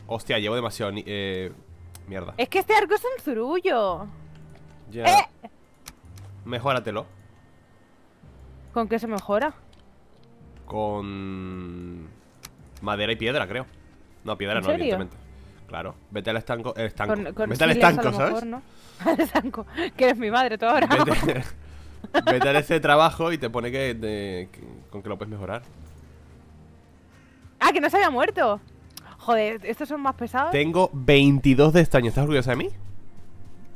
Hostia, llevo demasiado... Eh, mierda Es que este arco es un zurullo. Ya. ¡Eh! Mejóratelo ¿Con qué se mejora? Con... Madera y piedra, creo No, piedra ¿En no, serio? evidentemente Claro, vete al estanco, el estanco. Con, con vete al Silex, a estanco, ¿sabes? mejor, ¿no? Al estanco. Que eres mi madre tú ahora. Vete, vete a ese trabajo y te pone que, de- que- con que lo puedes mejorar. ah, que no se había muerto. Joder, estos son más pesados. Tengo 22 de estaño. ¿Estás orgullosa de mí?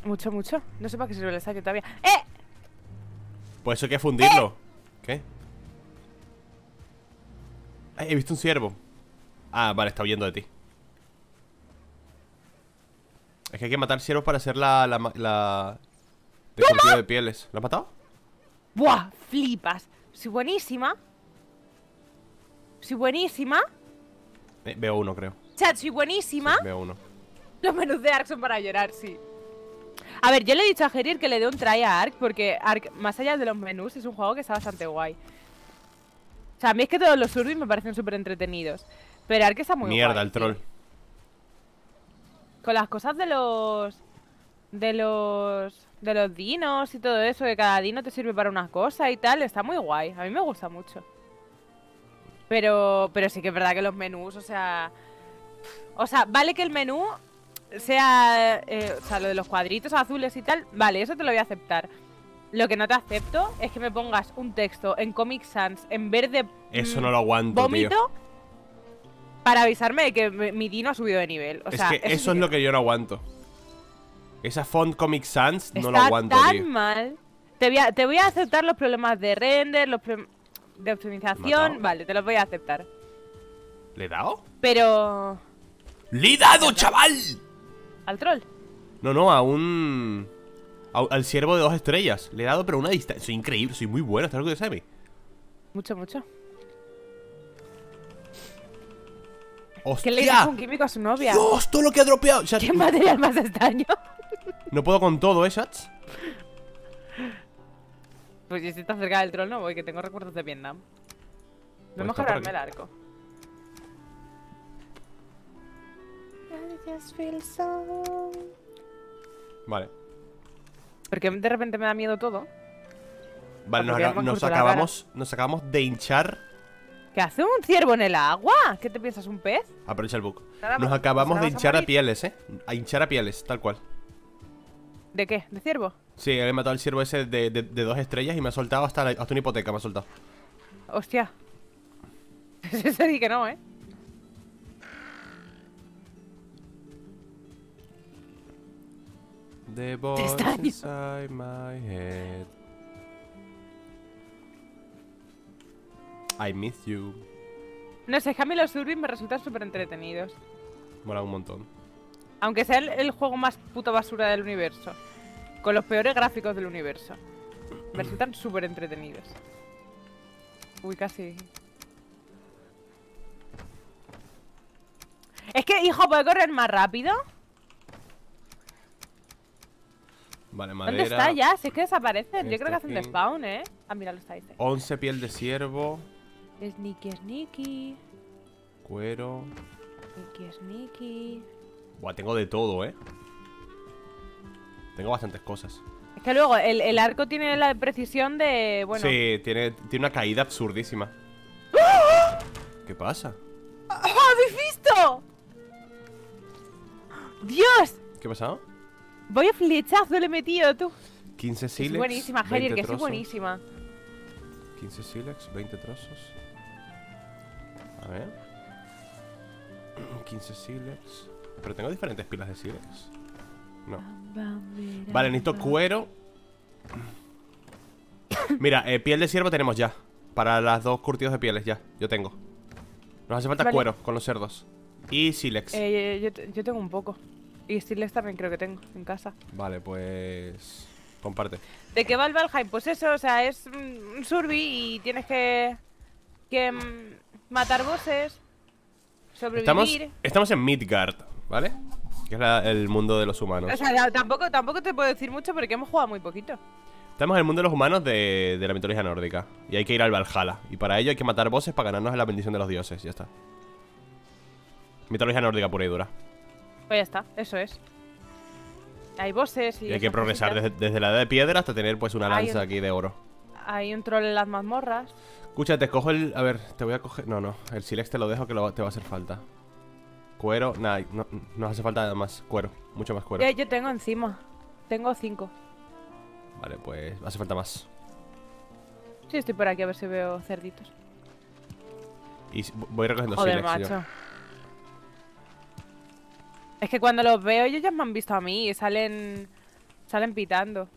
Mucho, mucho. No sé para qué sirve el estadio todavía. ¡Eh! Pues eso hay que fundirlo. ¿Qué? Ay, he visto un ciervo. Ah, vale, está huyendo de ti. Es que hay que matar ciervos para hacer la... la, la de cultivo de pieles. ¿Lo has matado? ¡Buah! Flipas. Soy buenísima. Soy buenísima. Eh, veo uno, creo. Chat, soy buenísima. Veo uno. Los menús de Ark son para llorar, sí. A ver, yo le he dicho a Gerir que le dé un try a Ark porque Ark, más allá de los menús, es un juego que está bastante guay. O sea, a mí es que todos los survis me parecen súper entretenidos. Pero Ark está muy Mierda, guay, el troll. tío. Con las cosas de los... De los... De los dinos y todo eso, que cada dino te sirve para una cosa y tal, está muy guay. A mí me gusta mucho. Pero, pero sí que es verdad que los menús, o sea... O sea, vale que el menú sea, eh, o sea, lo de los cuadritos azules y tal, vale, eso te lo voy a aceptar. Lo que no te acepto es que me pongas un texto en Comic Sans en verde Eso mm, no lo aguanto, vómito tío. para avisarme de que mi dino ha subido de nivel. O es sea, que eso es lo que yo no aguanto. Esa font Comic Sans no lo aguanto, tan tío. mal. Te voy, a, te voy a aceptar los problemas de render, los de optimización, vale, te los voy a aceptar. ¿Le he dado? Pero... ¡Le he dado, chaval! Al troll. No, no, a un... a- al ciervo de dos estrellas. Le he dado, pero una distancia. Soy increíble, soy muy bueno. ¿Estás orgulloso de mí? Mucho, mucho. ¡Hostia! ¿Qué le dijo un químico a su novia? ¡Dios! Todo lo que ha dropeado. ¿Qué material más extraño? no puedo con todo, ¿eh, chats? Pues si está cerca del troll no voy, que tengo recuerdos de Vietnam. Voy a Pues está por Vale. Porque de repente me da miedo todo. Vale, nos, acabamos, nos acabamos de hinchar. ¿Qué hace un ciervo en el agua? ¿Qué te piensas, un pez? Aprovecha el bug. Nos acabamos de a hinchar a morir. pieles, ¿eh? A hinchar a pieles, tal cual. ¿De qué? ¿De ciervo? Sí, he matado al ciervo ese de, de- de dos estrellas y me ha soltado hasta, la- hasta una hipoteca, me ha soltado. Hostia. Eso sí que no, ¿eh? The voice inside my head. I miss you. No sé, mí los survis me resultan súper entretenidos. Mola un montón. Aunque sea el, el juego más puta basura del universo. Con los peores gráficos del universo. Me resultan súper entretenidos. Uy, casi. Es que, hijo, ¿puede correr más rápido? Vale, madera. ¿Dónde está ya? Si es que desaparecen. Yo creo que hacen aquí. despawn, ¿eh? Ah, mira, lo está ahí. 11 piel de ciervo, Sneaky, sneaky. cuero. Sneaky, sneaky. Buah, tengo de todo, ¿eh? Tengo bastantes cosas. Es que luego el, el arco tiene la precisión de. Bueno. Sí, tiene, tiene una caída absurdísima. ¿Qué pasa? ¡Oh, ¿Habéis visto? ¡Dios! ¿Qué ha pasado? Voy a flechazo le he metido, tú. 15 Que soy sílex. buenísima, 20 Herier, que soy trozos. buenísima. 15 sílex, 20 trozos. A ver. 15 sílex. Pero tengo diferentes pilas de sílex. No. Vale, necesito cuero. Mira, eh, piel de ciervo tenemos ya. Para las dos curtidos de pieles, ya. Yo tengo. Nos hace falta Vale. cuero con los cerdos. Y sílex. Eh, yo tengo un poco. Y Steelix también creo que tengo en casa. Vale, pues. Comparte. ¿De qué va el Valheim? Pues eso, o sea, es un survi y tienes que. que mm, matar bosses. Estamos, Sobrevivir. estamos en Midgard, ¿vale? Que es la- el mundo de los humanos. O sea, tampoco, tampoco te puedo decir mucho porque hemos jugado muy poquito. Estamos en el mundo de los humanos de, de la mitología nórdica. Y hay que ir al Valhalla. Y para ello hay que matar bosses para ganarnos la bendición de los dioses. Ya está. Mitología nórdica pura y dura. Pues ya está, eso es. Hay bosses y. Y hay que progresar desde, desde la edad de piedra hasta tener pues una lanza un- aquí de oro. Hay un troll en las mazmorras. Escucha, te cojo el... A ver, te voy a coger... No, no. El silex te lo dejo que lo- te va a hacer falta. Cuero... Nada, no, nos hace falta más cuero. Mucho más cuero. Ya, yo tengo encima. Tengo cinco. Vale, pues hace falta más. Sí, estoy por aquí a ver si veo cerditos. Y voy recogiendo Joder, sílex yo. Es que cuando los veo ellos ya me han visto a mí y salen. Salen pitando.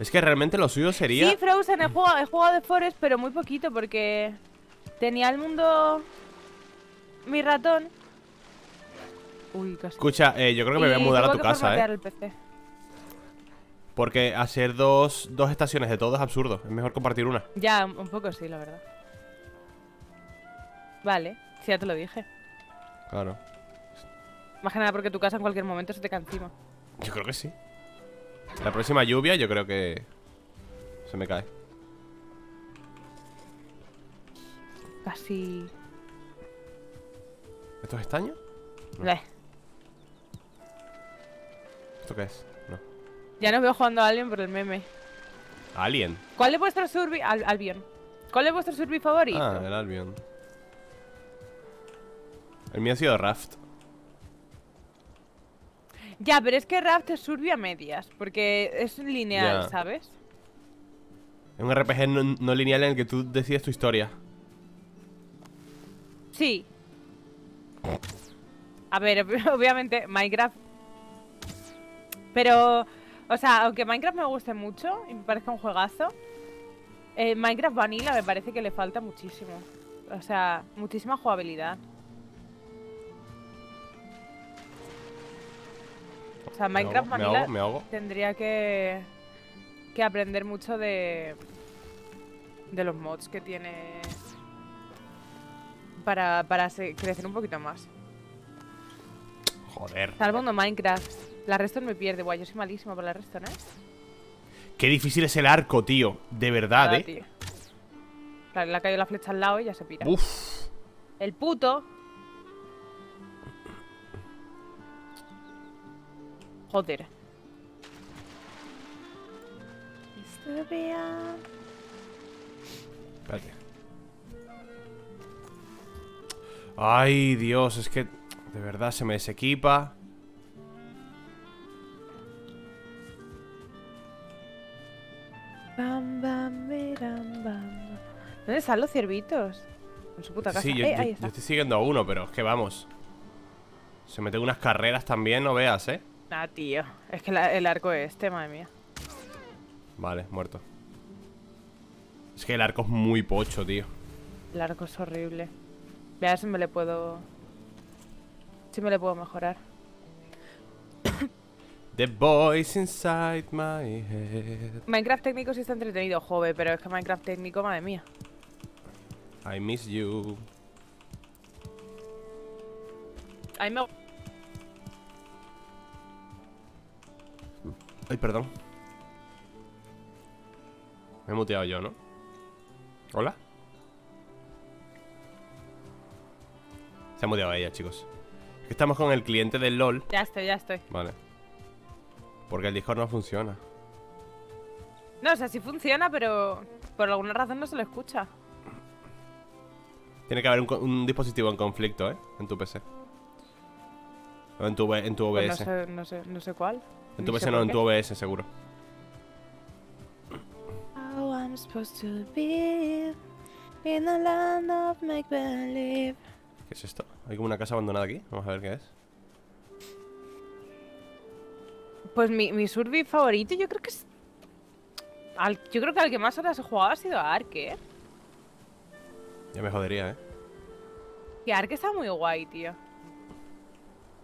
Es que realmente lo suyo sería... Sí, Frozen, he jugado, he jugado de Forest, pero muy poquito porque tenía el mundo. Mi ratón. Uy, casi. Escucha, eh, yo creo que me voy a mudar a tu casa, ¿eh? el PC. Porque hacer dos, dos estaciones de todo es absurdo. Es mejor compartir una. Ya, un poco sí, la verdad. Vale, sí, ya te lo dije. Claro. Más que nada porque tu casa en cualquier momento se te cae encima. Yo creo que sí. La próxima lluvia yo creo que se me cae. Casi... ¿Esto es estaño? No. ¿Esto qué es? No. Ya no veo jugando a Alien por el meme. Alien. ¿Cuál es vuestro survi... Al Albion. ¿Cuál es vuestro survi favorito? Ah, el Albion. El mío ha sido Raft. Ya, pero es que Raft es survi a medias. Porque es lineal, Ya. ¿sabes? Es un RPG no, no lineal en el que tú decides tu historia. Sí. A ver, ob- obviamente Minecraft. Pero, o sea, aunque Minecraft me guste mucho y me parezca un juegazo, eh, Minecraft Vanilla me parece que le falta muchísimo. O sea, muchísima jugabilidad. O sea, Minecraft me ahogo, me ahogo, me ahogo. tendría que, que aprender mucho de, de los mods que tiene para, para se- crecer un poquito más. Joder. Salvo no Minecraft. La resto me pierde, guay. Yo soy malísima para la resto, ¿no? Qué difícil es el arco, tío. De verdad, Joder. Espérate. Ay, Dios, es que de verdad se me desequipa. Bam, bam, biram, bam. ¿Dónde están los ciervitos? En su puta casa. Sí, yo, Eh, yo- estoy siguiendo a uno, pero es que vamos. Se meten unas carreras también, no veas, ¿eh? Ah, tío. Es que la- el arco este, madre mía. Vale, muerto. Es que el arco es muy pocho, tío. El arco es horrible. Voy a ver si me le puedo. Si me le puedo mejorar. The voice inside my head. Minecraft técnico sí está entretenido, joven, pero es que Minecraft técnico, madre mía. I miss you. A mí me. Ay, perdón. Me he muteado yo, ¿no? ¿Hola? Se ha muteado ella, chicos. Es que estamos con el cliente del LOL. Ya estoy, ya estoy. Vale. Porque el Discord no funciona. No, o sea, sí funciona, pero por alguna razón no se lo escucha. Tiene que haber un, un dispositivo en conflicto, ¿eh? En tu PC. O en tu, en tu Pues OBS. no sé, no sé, no sé cuál. En tu PC no, en tu OBS seguro. How I'm supposed to be in the land of make believe. ¿Qué es esto? Hay como una casa abandonada aquí. Vamos a ver qué es. Pues mi, mi survey favorito, yo creo que es. al- yo creo que al que más horas he jugado ha sido Ark, ¿eh? Ya me jodería, ¿eh? Que Ark está muy guay, tío.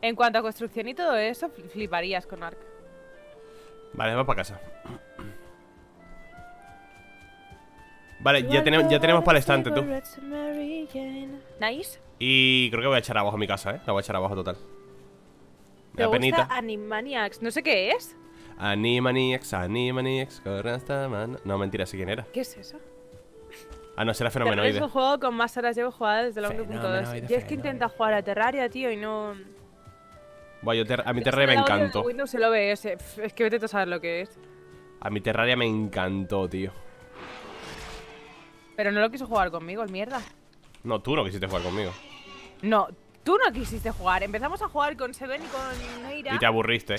En cuanto a construcción y todo eso, fl- fliparías con Ark. Vale, vamos para casa. Vale, ya tenemos, ya tenemos para el estante, tú. Nice. Y creo que voy a echar abajo mi casa, ¿eh? La voy a echar abajo total. Me ¿Te da gusta penita. Animaniacs? No sé qué es. Animaniacs, Animaniacs, corre hasta man- No, mentira, sé quién era. ¿Qué es eso? Ah, no, será Terraria es fenomenoide. el juego con más horas llevo jugadas desde la 1.2. Fenomenoide, Yo es que fenomenoide. intento jugar a Terraria, tío, y no... Buah, yo ter- a mi Terraria me encantó. Windows OBS. Es que vete a saber lo que es. A mi Terraria me encantó, tío. Pero no lo quiso jugar conmigo, el mierda. No, tú no quisiste jugar conmigo. No, tú no quisiste jugar. Empezamos a jugar con Seven y con Neira. Y te aburriste.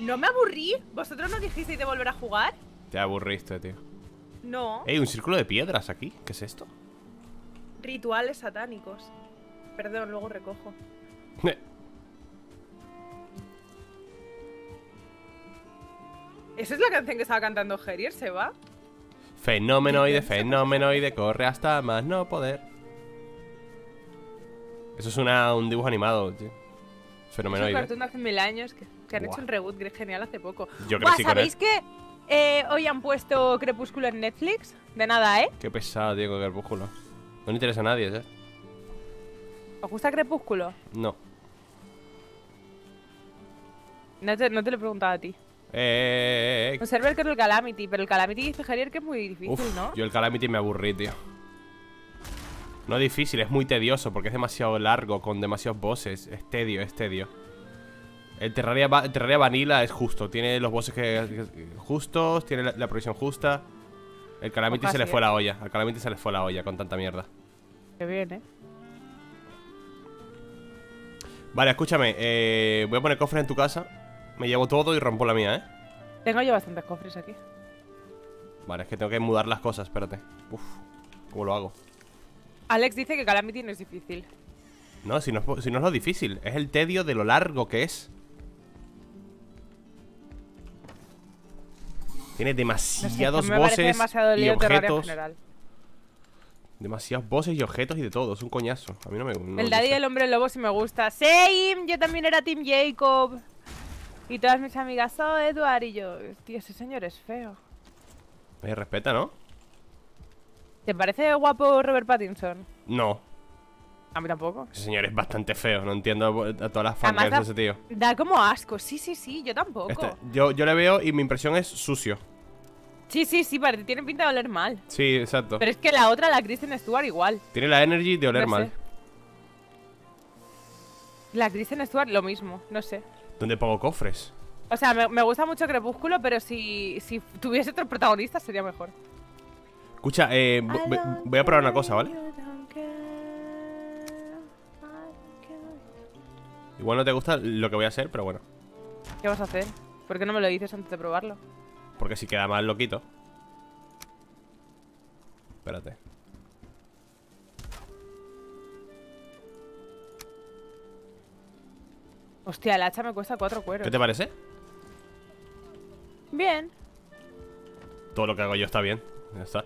¿No me aburrí? ¿Vosotros no dijisteis de volver a jugar? Te aburriste, tío. No. Ey, un círculo de piedras aquí. ¿Qué es esto? Rituales satánicos. Perdón, luego recojo. ¿Esa es la canción que estaba cantando Gerier, se va? Fenomenoide, fenomenoide, corre hasta más no poder. Eso es una, un dibujo animado, tío. Es un Fenomenoide. cartoon de hace mil años que, que han Buah. hecho un reboot genial hace poco. Yo Buah. ¿Sabéis que eh, hoy han puesto Crepúsculo en Netflix? De nada, ¿eh? Qué pesado, tío, con Crepúsculo. No le interesa a nadie, ¿eh? ¿Os gusta Crepúsculo? No. No te, no te lo he preguntado a ti. Eh, eh, eh, eh. Observer que es el Calamity, pero el Calamity dice Javier que es muy difícil, Uf, ¿no? yo el Calamity me aburrí, tío. No es difícil, es muy tedioso porque es demasiado largo, con demasiados bosses. Es tedio, es tedio. El Terraria, el Terraria Vanilla es justo, tiene los bosses que, que- justos, tiene la, la progresión justa. El Calamity se le fue la olla, al Calamity se le fue la olla con tanta mierda. Qué bien, ¿eh? Vale, escúchame, eh, voy a poner cofres en tu casa. Me llevo todo y rompo la mía, ¿eh? Tengo yo bastantes cofres aquí. Vale, es que tengo que mudar las cosas, espérate. Uf, ¿cómo lo hago? Alex dice que Calamity no es difícil. No, si no, es, si no es lo difícil, es el tedio de lo largo que es. Tiene No sé, demasiados parece voces demasiado y objetos. Demasiados voces y objetos y de todo. Es un coñazo. A mí no me no me el Daddy gusta. del Hombre Lobo sí me gusta. Same, yo también era Team Jacob. Y todas mis amigas, oh, Edward. Y yo, tío, ese señor es feo. Me respeta, ¿no? ¿Te parece guapo Robert Pattinson? No. A mí tampoco. Ese señor es bastante feo. No entiendo a todas las da- de ese tío. Da como asco. Sí, sí, sí, yo tampoco. Este- yo, yo le veo y mi impresión es sucio. Sí, sí, sí, parece, tiene pinta de oler mal. Sí, exacto. Pero es que la otra, la Kristen Stewart, igual. Tiene la energy de oler No sé. mal. La Kristen Stewart, lo mismo, no sé. ¿Dónde pongo cofres? O sea, me, me gusta mucho Crepúsculo, pero si, si tuviese otro protagonista sería mejor. Escucha, eh, vo- vo- voy a probar una cosa, ¿vale? Igual no te gusta lo que voy a hacer, pero bueno. ¿Qué vas a hacer? ¿Por qué no me lo dices antes de probarlo? Porque si queda mal lo quito. Espérate. Hostia, el hacha me cuesta cuatro cueros. ¿Qué te parece? Bien. Todo lo que hago yo está bien. Ya está.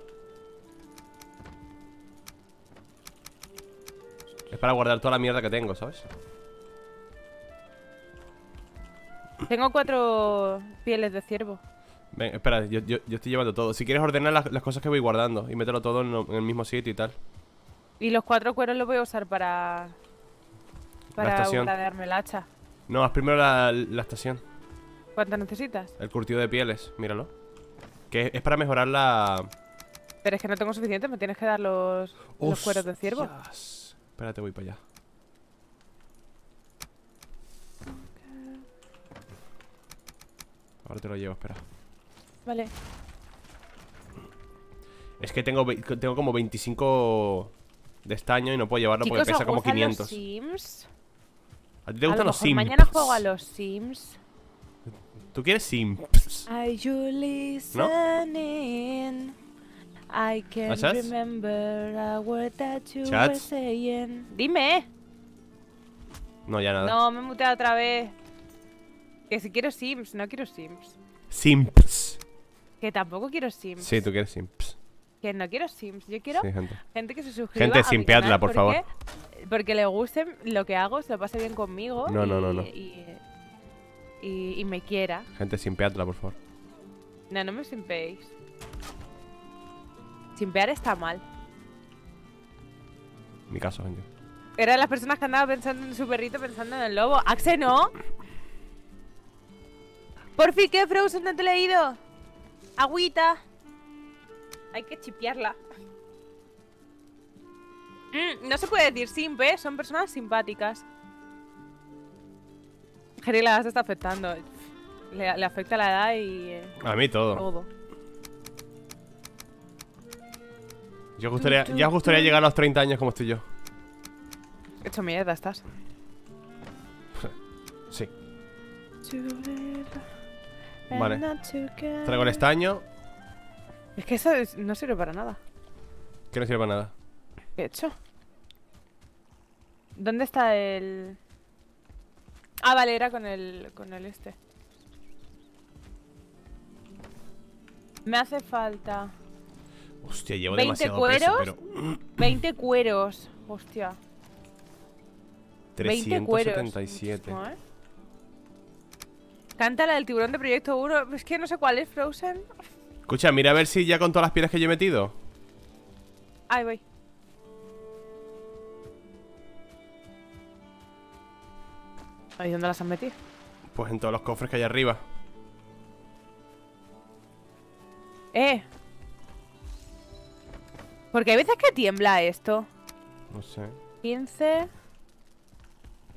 Es para guardar toda la mierda que tengo, ¿sabes? Tengo cuatro pieles de ciervo. Ven, espera, yo, yo- yo estoy llevando todo. Si quieres ordenar las, las cosas que voy guardando y meterlo todo en, el mismo sitio y tal. Y los cuatro cueros los voy a usar para... Para estación. guardarme el hacha. No, haz primero la, la estación. ¿Cuánto necesitas? El curtido de pieles, míralo. Que es para mejorar la... Pero es que no tengo suficiente, me tienes que dar los, los cueros de ciervo. Espérate, voy para allá. Ahora te lo llevo, espera. Vale. Es que tengo, tengo como 25 de estaño y no puedo llevarlo Chicos, porque pesa ¿os como gustan 500. los Sims? ¿A ti te A gustan lo los Sims? Mañana juego a los Sims. ¿Tú quieres Sims? Are you listening? I can't chats? remember a word that you were saying. Dime. No, ya nada. No, me he muteado otra vez. Que si quiero Sims, no quiero Sims. Sims. Que tampoco quiero Sims. Sí, tú quieres Sims. Que no quiero Sims. Yo quiero Sí, gente. gente que se suscriba Gente, a simpeadla, por porque- Porque le guste lo que hago, se lo pase bien conmigo. No, no, y- no, no. Y, y- y me quiera. Gente, simpeadla, por favor. No, no me simpeéis. Simpear está mal. Mi caso, gente. Eran las personas que andaban pensando en su perrito, pensando en el lobo. ¡Axe, no! Por fin, ¿qué Frozen no te he leído? Agüita. Hay que chipearla. Mm, no se puede decir simp, ¿eh? Son personas simpáticas. Jerry la edad se está afectando. Le, le afecta la edad y eh, A mí todo. todo. Yo gustaría, ya os gustaría llegar a los 30 años como estoy yo. Hecho mierda estás. Sí. Vale. Traigo el estaño. Es que eso es- no sirve para nada. Que no sirve para nada. ¿Qué he hecho? ¿Dónde está el...? Ah, vale, era con el, con el este. Me hace falta Hostia, llevo 20 demasiado peso, cueros. pero... 20 cueros. Hostia. 20 cueros. 377. muchísimo, ¿eh? Canta la del tiburón de Proyecto 1. Es que no sé cuál es, Frozen. Escucha, mira a ver si ya con todas las piedras que yo he metido. Ahí voy. Ahí, ¿dónde las han metido? Pues en todos los cofres que hay arriba. ¡Eh! Porque hay veces que tiembla esto. No sé. 15.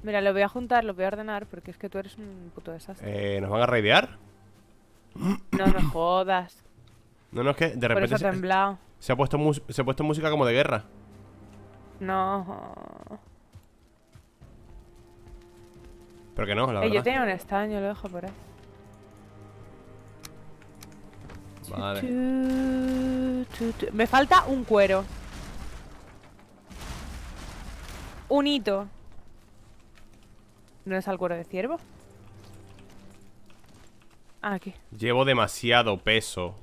Mira, lo voy a juntar, lo voy a ordenar porque es que tú eres un puto desastre. Eh, ¿Nos van a raidear? No me jodas. No, no, es que de repente se, ha puesto se ha puesto música como de guerra. No. Pero que no, la Eh, yo verdad. tenía un estaño, lo dejo por ahí. Vale. Me falta un cuero. Un hito. ¿No es al cuero de ciervo? Ah, aquí. Llevo demasiado peso.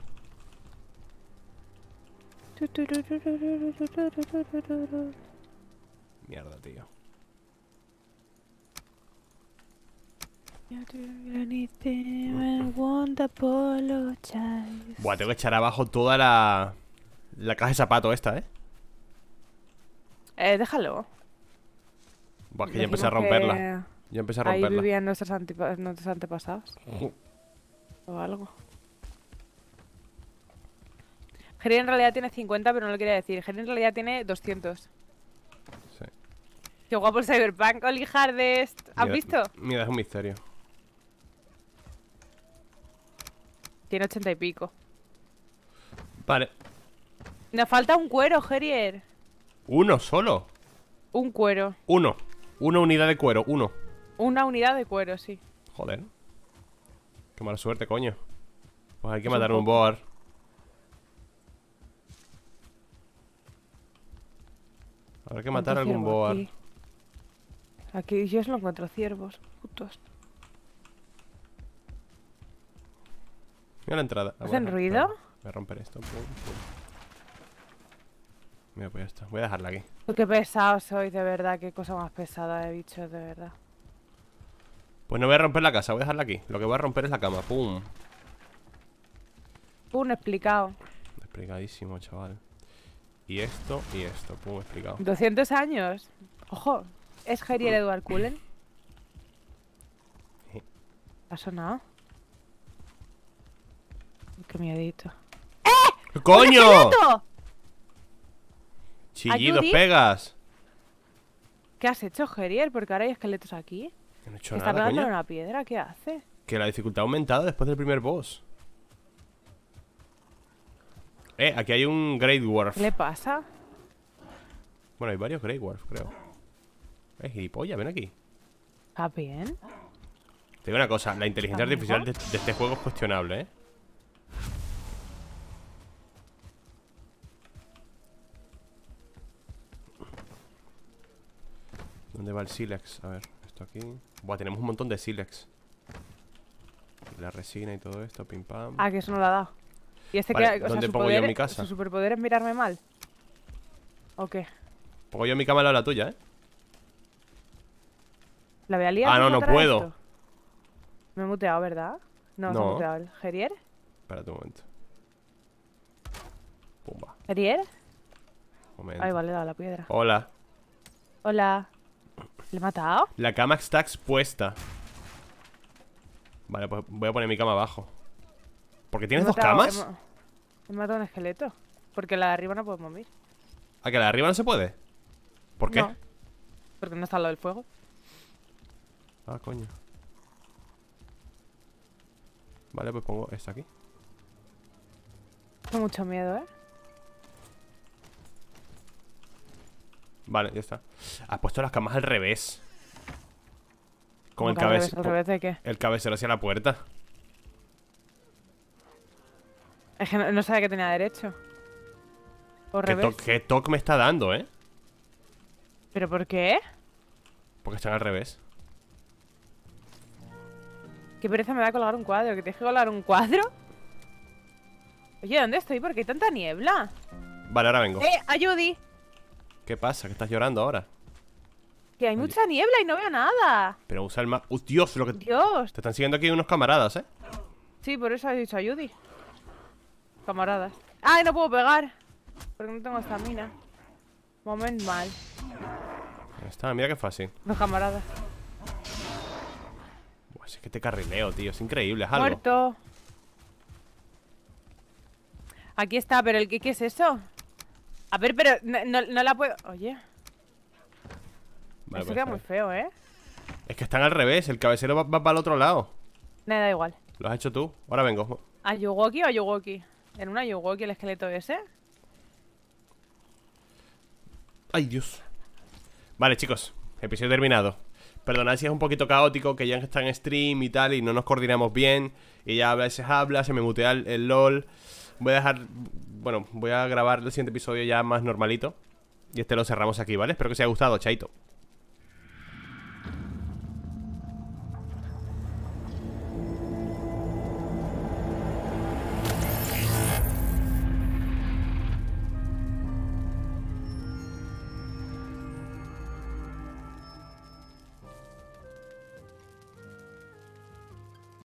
Mierda, tío. Buah, tengo que echar abajo toda la... La caja de zapato esta, ¿eh? Eh, déjalo. Buah, es que ya empecé a romperla. Ya empecé a Ahí romperla. vivían nuestros, antepasados. O algo. Jerry en realidad tiene 50, pero no lo quería decir. Jerry en realidad tiene 200. Sí. Qué guapo el Cyberpunk. Oli Hardest. ¿Has Mira- visto? Mira, es un misterio. Tiene 80 y pico. Vale. Nos falta un cuero, Gerier. Uno solo. Un cuero. Uno. Una unidad de cuero. Uno. Una unidad de cuero, sí. Joder. Qué mala suerte, coño. Pues hay que Es un matar un poco. boar. Habrá que matar ¿Cuánto algún boar. Aquí? Aquí yo solo encuentro ciervos. Putos. Mira la entrada. Ah, ¿Hacen bueno, ruido? Voy a romper esto. Pum, pum. Mira, pues ya está. Voy a dejarla aquí. Qué pesado soy, de verdad. Qué cosa más pesada he dicho, de verdad. Pues no voy a romper la casa, voy a dejarla aquí. Lo que voy a romper es la cama. Pum. Un explicado. Explicadísimo, chaval. Y esto y esto. Pum, explicado. 200 años. Ojo, ¿es Gerier Edward Cullen? Sí. ¿Ha sonado? Qué miedito. ¡Coño! ¡Esqueleto! Chillidos, pegas. ¿Qué has hecho, Gerier? Porque ahora hay esqueletos aquí. Que no he hecho Está nada, pegándole coño. una piedra, ¿qué hace? Que la dificultad ha aumentado después del primer boss. Eh, aquí hay un Great Dwarf. ¿Qué le pasa? Bueno, hay varios Great Dwarf, creo. Eh, gilipollas, ven aquí. ¿Está bien? Te digo una cosa, la inteligencia artificial de, de este juego es cuestionable, ¿eh? ¿Dónde va el Silex? A ver, esto aquí. Buah, tenemos un montón de Silex. La resina y todo esto, pim pam. Ah, que eso no lo ha dado. ¿Y este Vale, que, o sea, ¿dónde su pongo yo mi casa? ¿Su superpoder es mirarme mal? ¿O qué? Pongo yo mi cama al lado de la tuya, ¿eh? ¿La voy a liar Ah, no, no puedo. esto? Me he muteado, ¿verdad? No, se ha No. muteado el Gerier. Espérate un momento. Pumba, ¿Gerier? momento. Ay, vale, he dado la piedra. Hola. Hola. ¿Le he matado? La cama está expuesta. Vale, pues voy a poner mi cama abajo. ¿Porque tienes dos matado- camas? He, he matado un esqueleto. Porque la de arriba no puede mover. ¿A que la de arriba no se puede? ¿Por qué? No, porque no está lo del fuego. Ah, coño. Vale, pues pongo esta aquí. Tengo mucho miedo, ¿eh? Vale, ya está. Has puesto las camas al revés. Con el, ¿Cómo que al revés? cabece- ¿Al revés de qué? el cabecero hacia la puerta. Es que no, no sabía que tenía derecho. O ¿Qué, revés. to- qué toque me está dando, eh? ¿Pero por qué? Porque están al revés. Qué pereza me da colgar un cuadro. ¿Que tienes que colgar un cuadro? Oye, ¿dónde estoy? ¿Por qué hay tanta niebla? Vale, ahora vengo. ¡Eh, ayudi! ¿Qué pasa? ¿Que estás llorando ahora? Que hay mucha niebla y no veo nada. Pero usa el mapa. ¡Uh, Dios! Lo que... Dios. Te están siguiendo aquí unos camaradas, ¿eh? Sí, por eso he dicho a Judy. Camaradas. ¡Ay, no puedo pegar! Porque no tengo estamina. Moment mal. Ahí está, mira qué fácil. Los camaradas. Buah, es que te carrileo, tío. Es increíble, es algo. Muerto. Aquí está, pero el que ¿qué es eso? A ver, pero no, no- no la puedo. Oye, Vale, eso pues, queda muy feo, ¿eh? Es que están al revés. El cabecero va, va para el otro lado. Me da igual. Lo has hecho tú. Ahora vengo. ¿A Yugoki o a Yugoki? ¿En una Yugoki el esqueleto ese? Ay, Dios. Vale, chicos. Episodio terminado. Perdonad si es un poquito caótico, que ya está en stream y tal, y no nos coordinamos bien. Y ya a veces habla, se me mutea el, el LOL. Voy a dejar. Bueno, voy a grabar el siguiente episodio ya más normalito. Y este lo cerramos aquí, ¿vale? Espero que os haya gustado, chaito.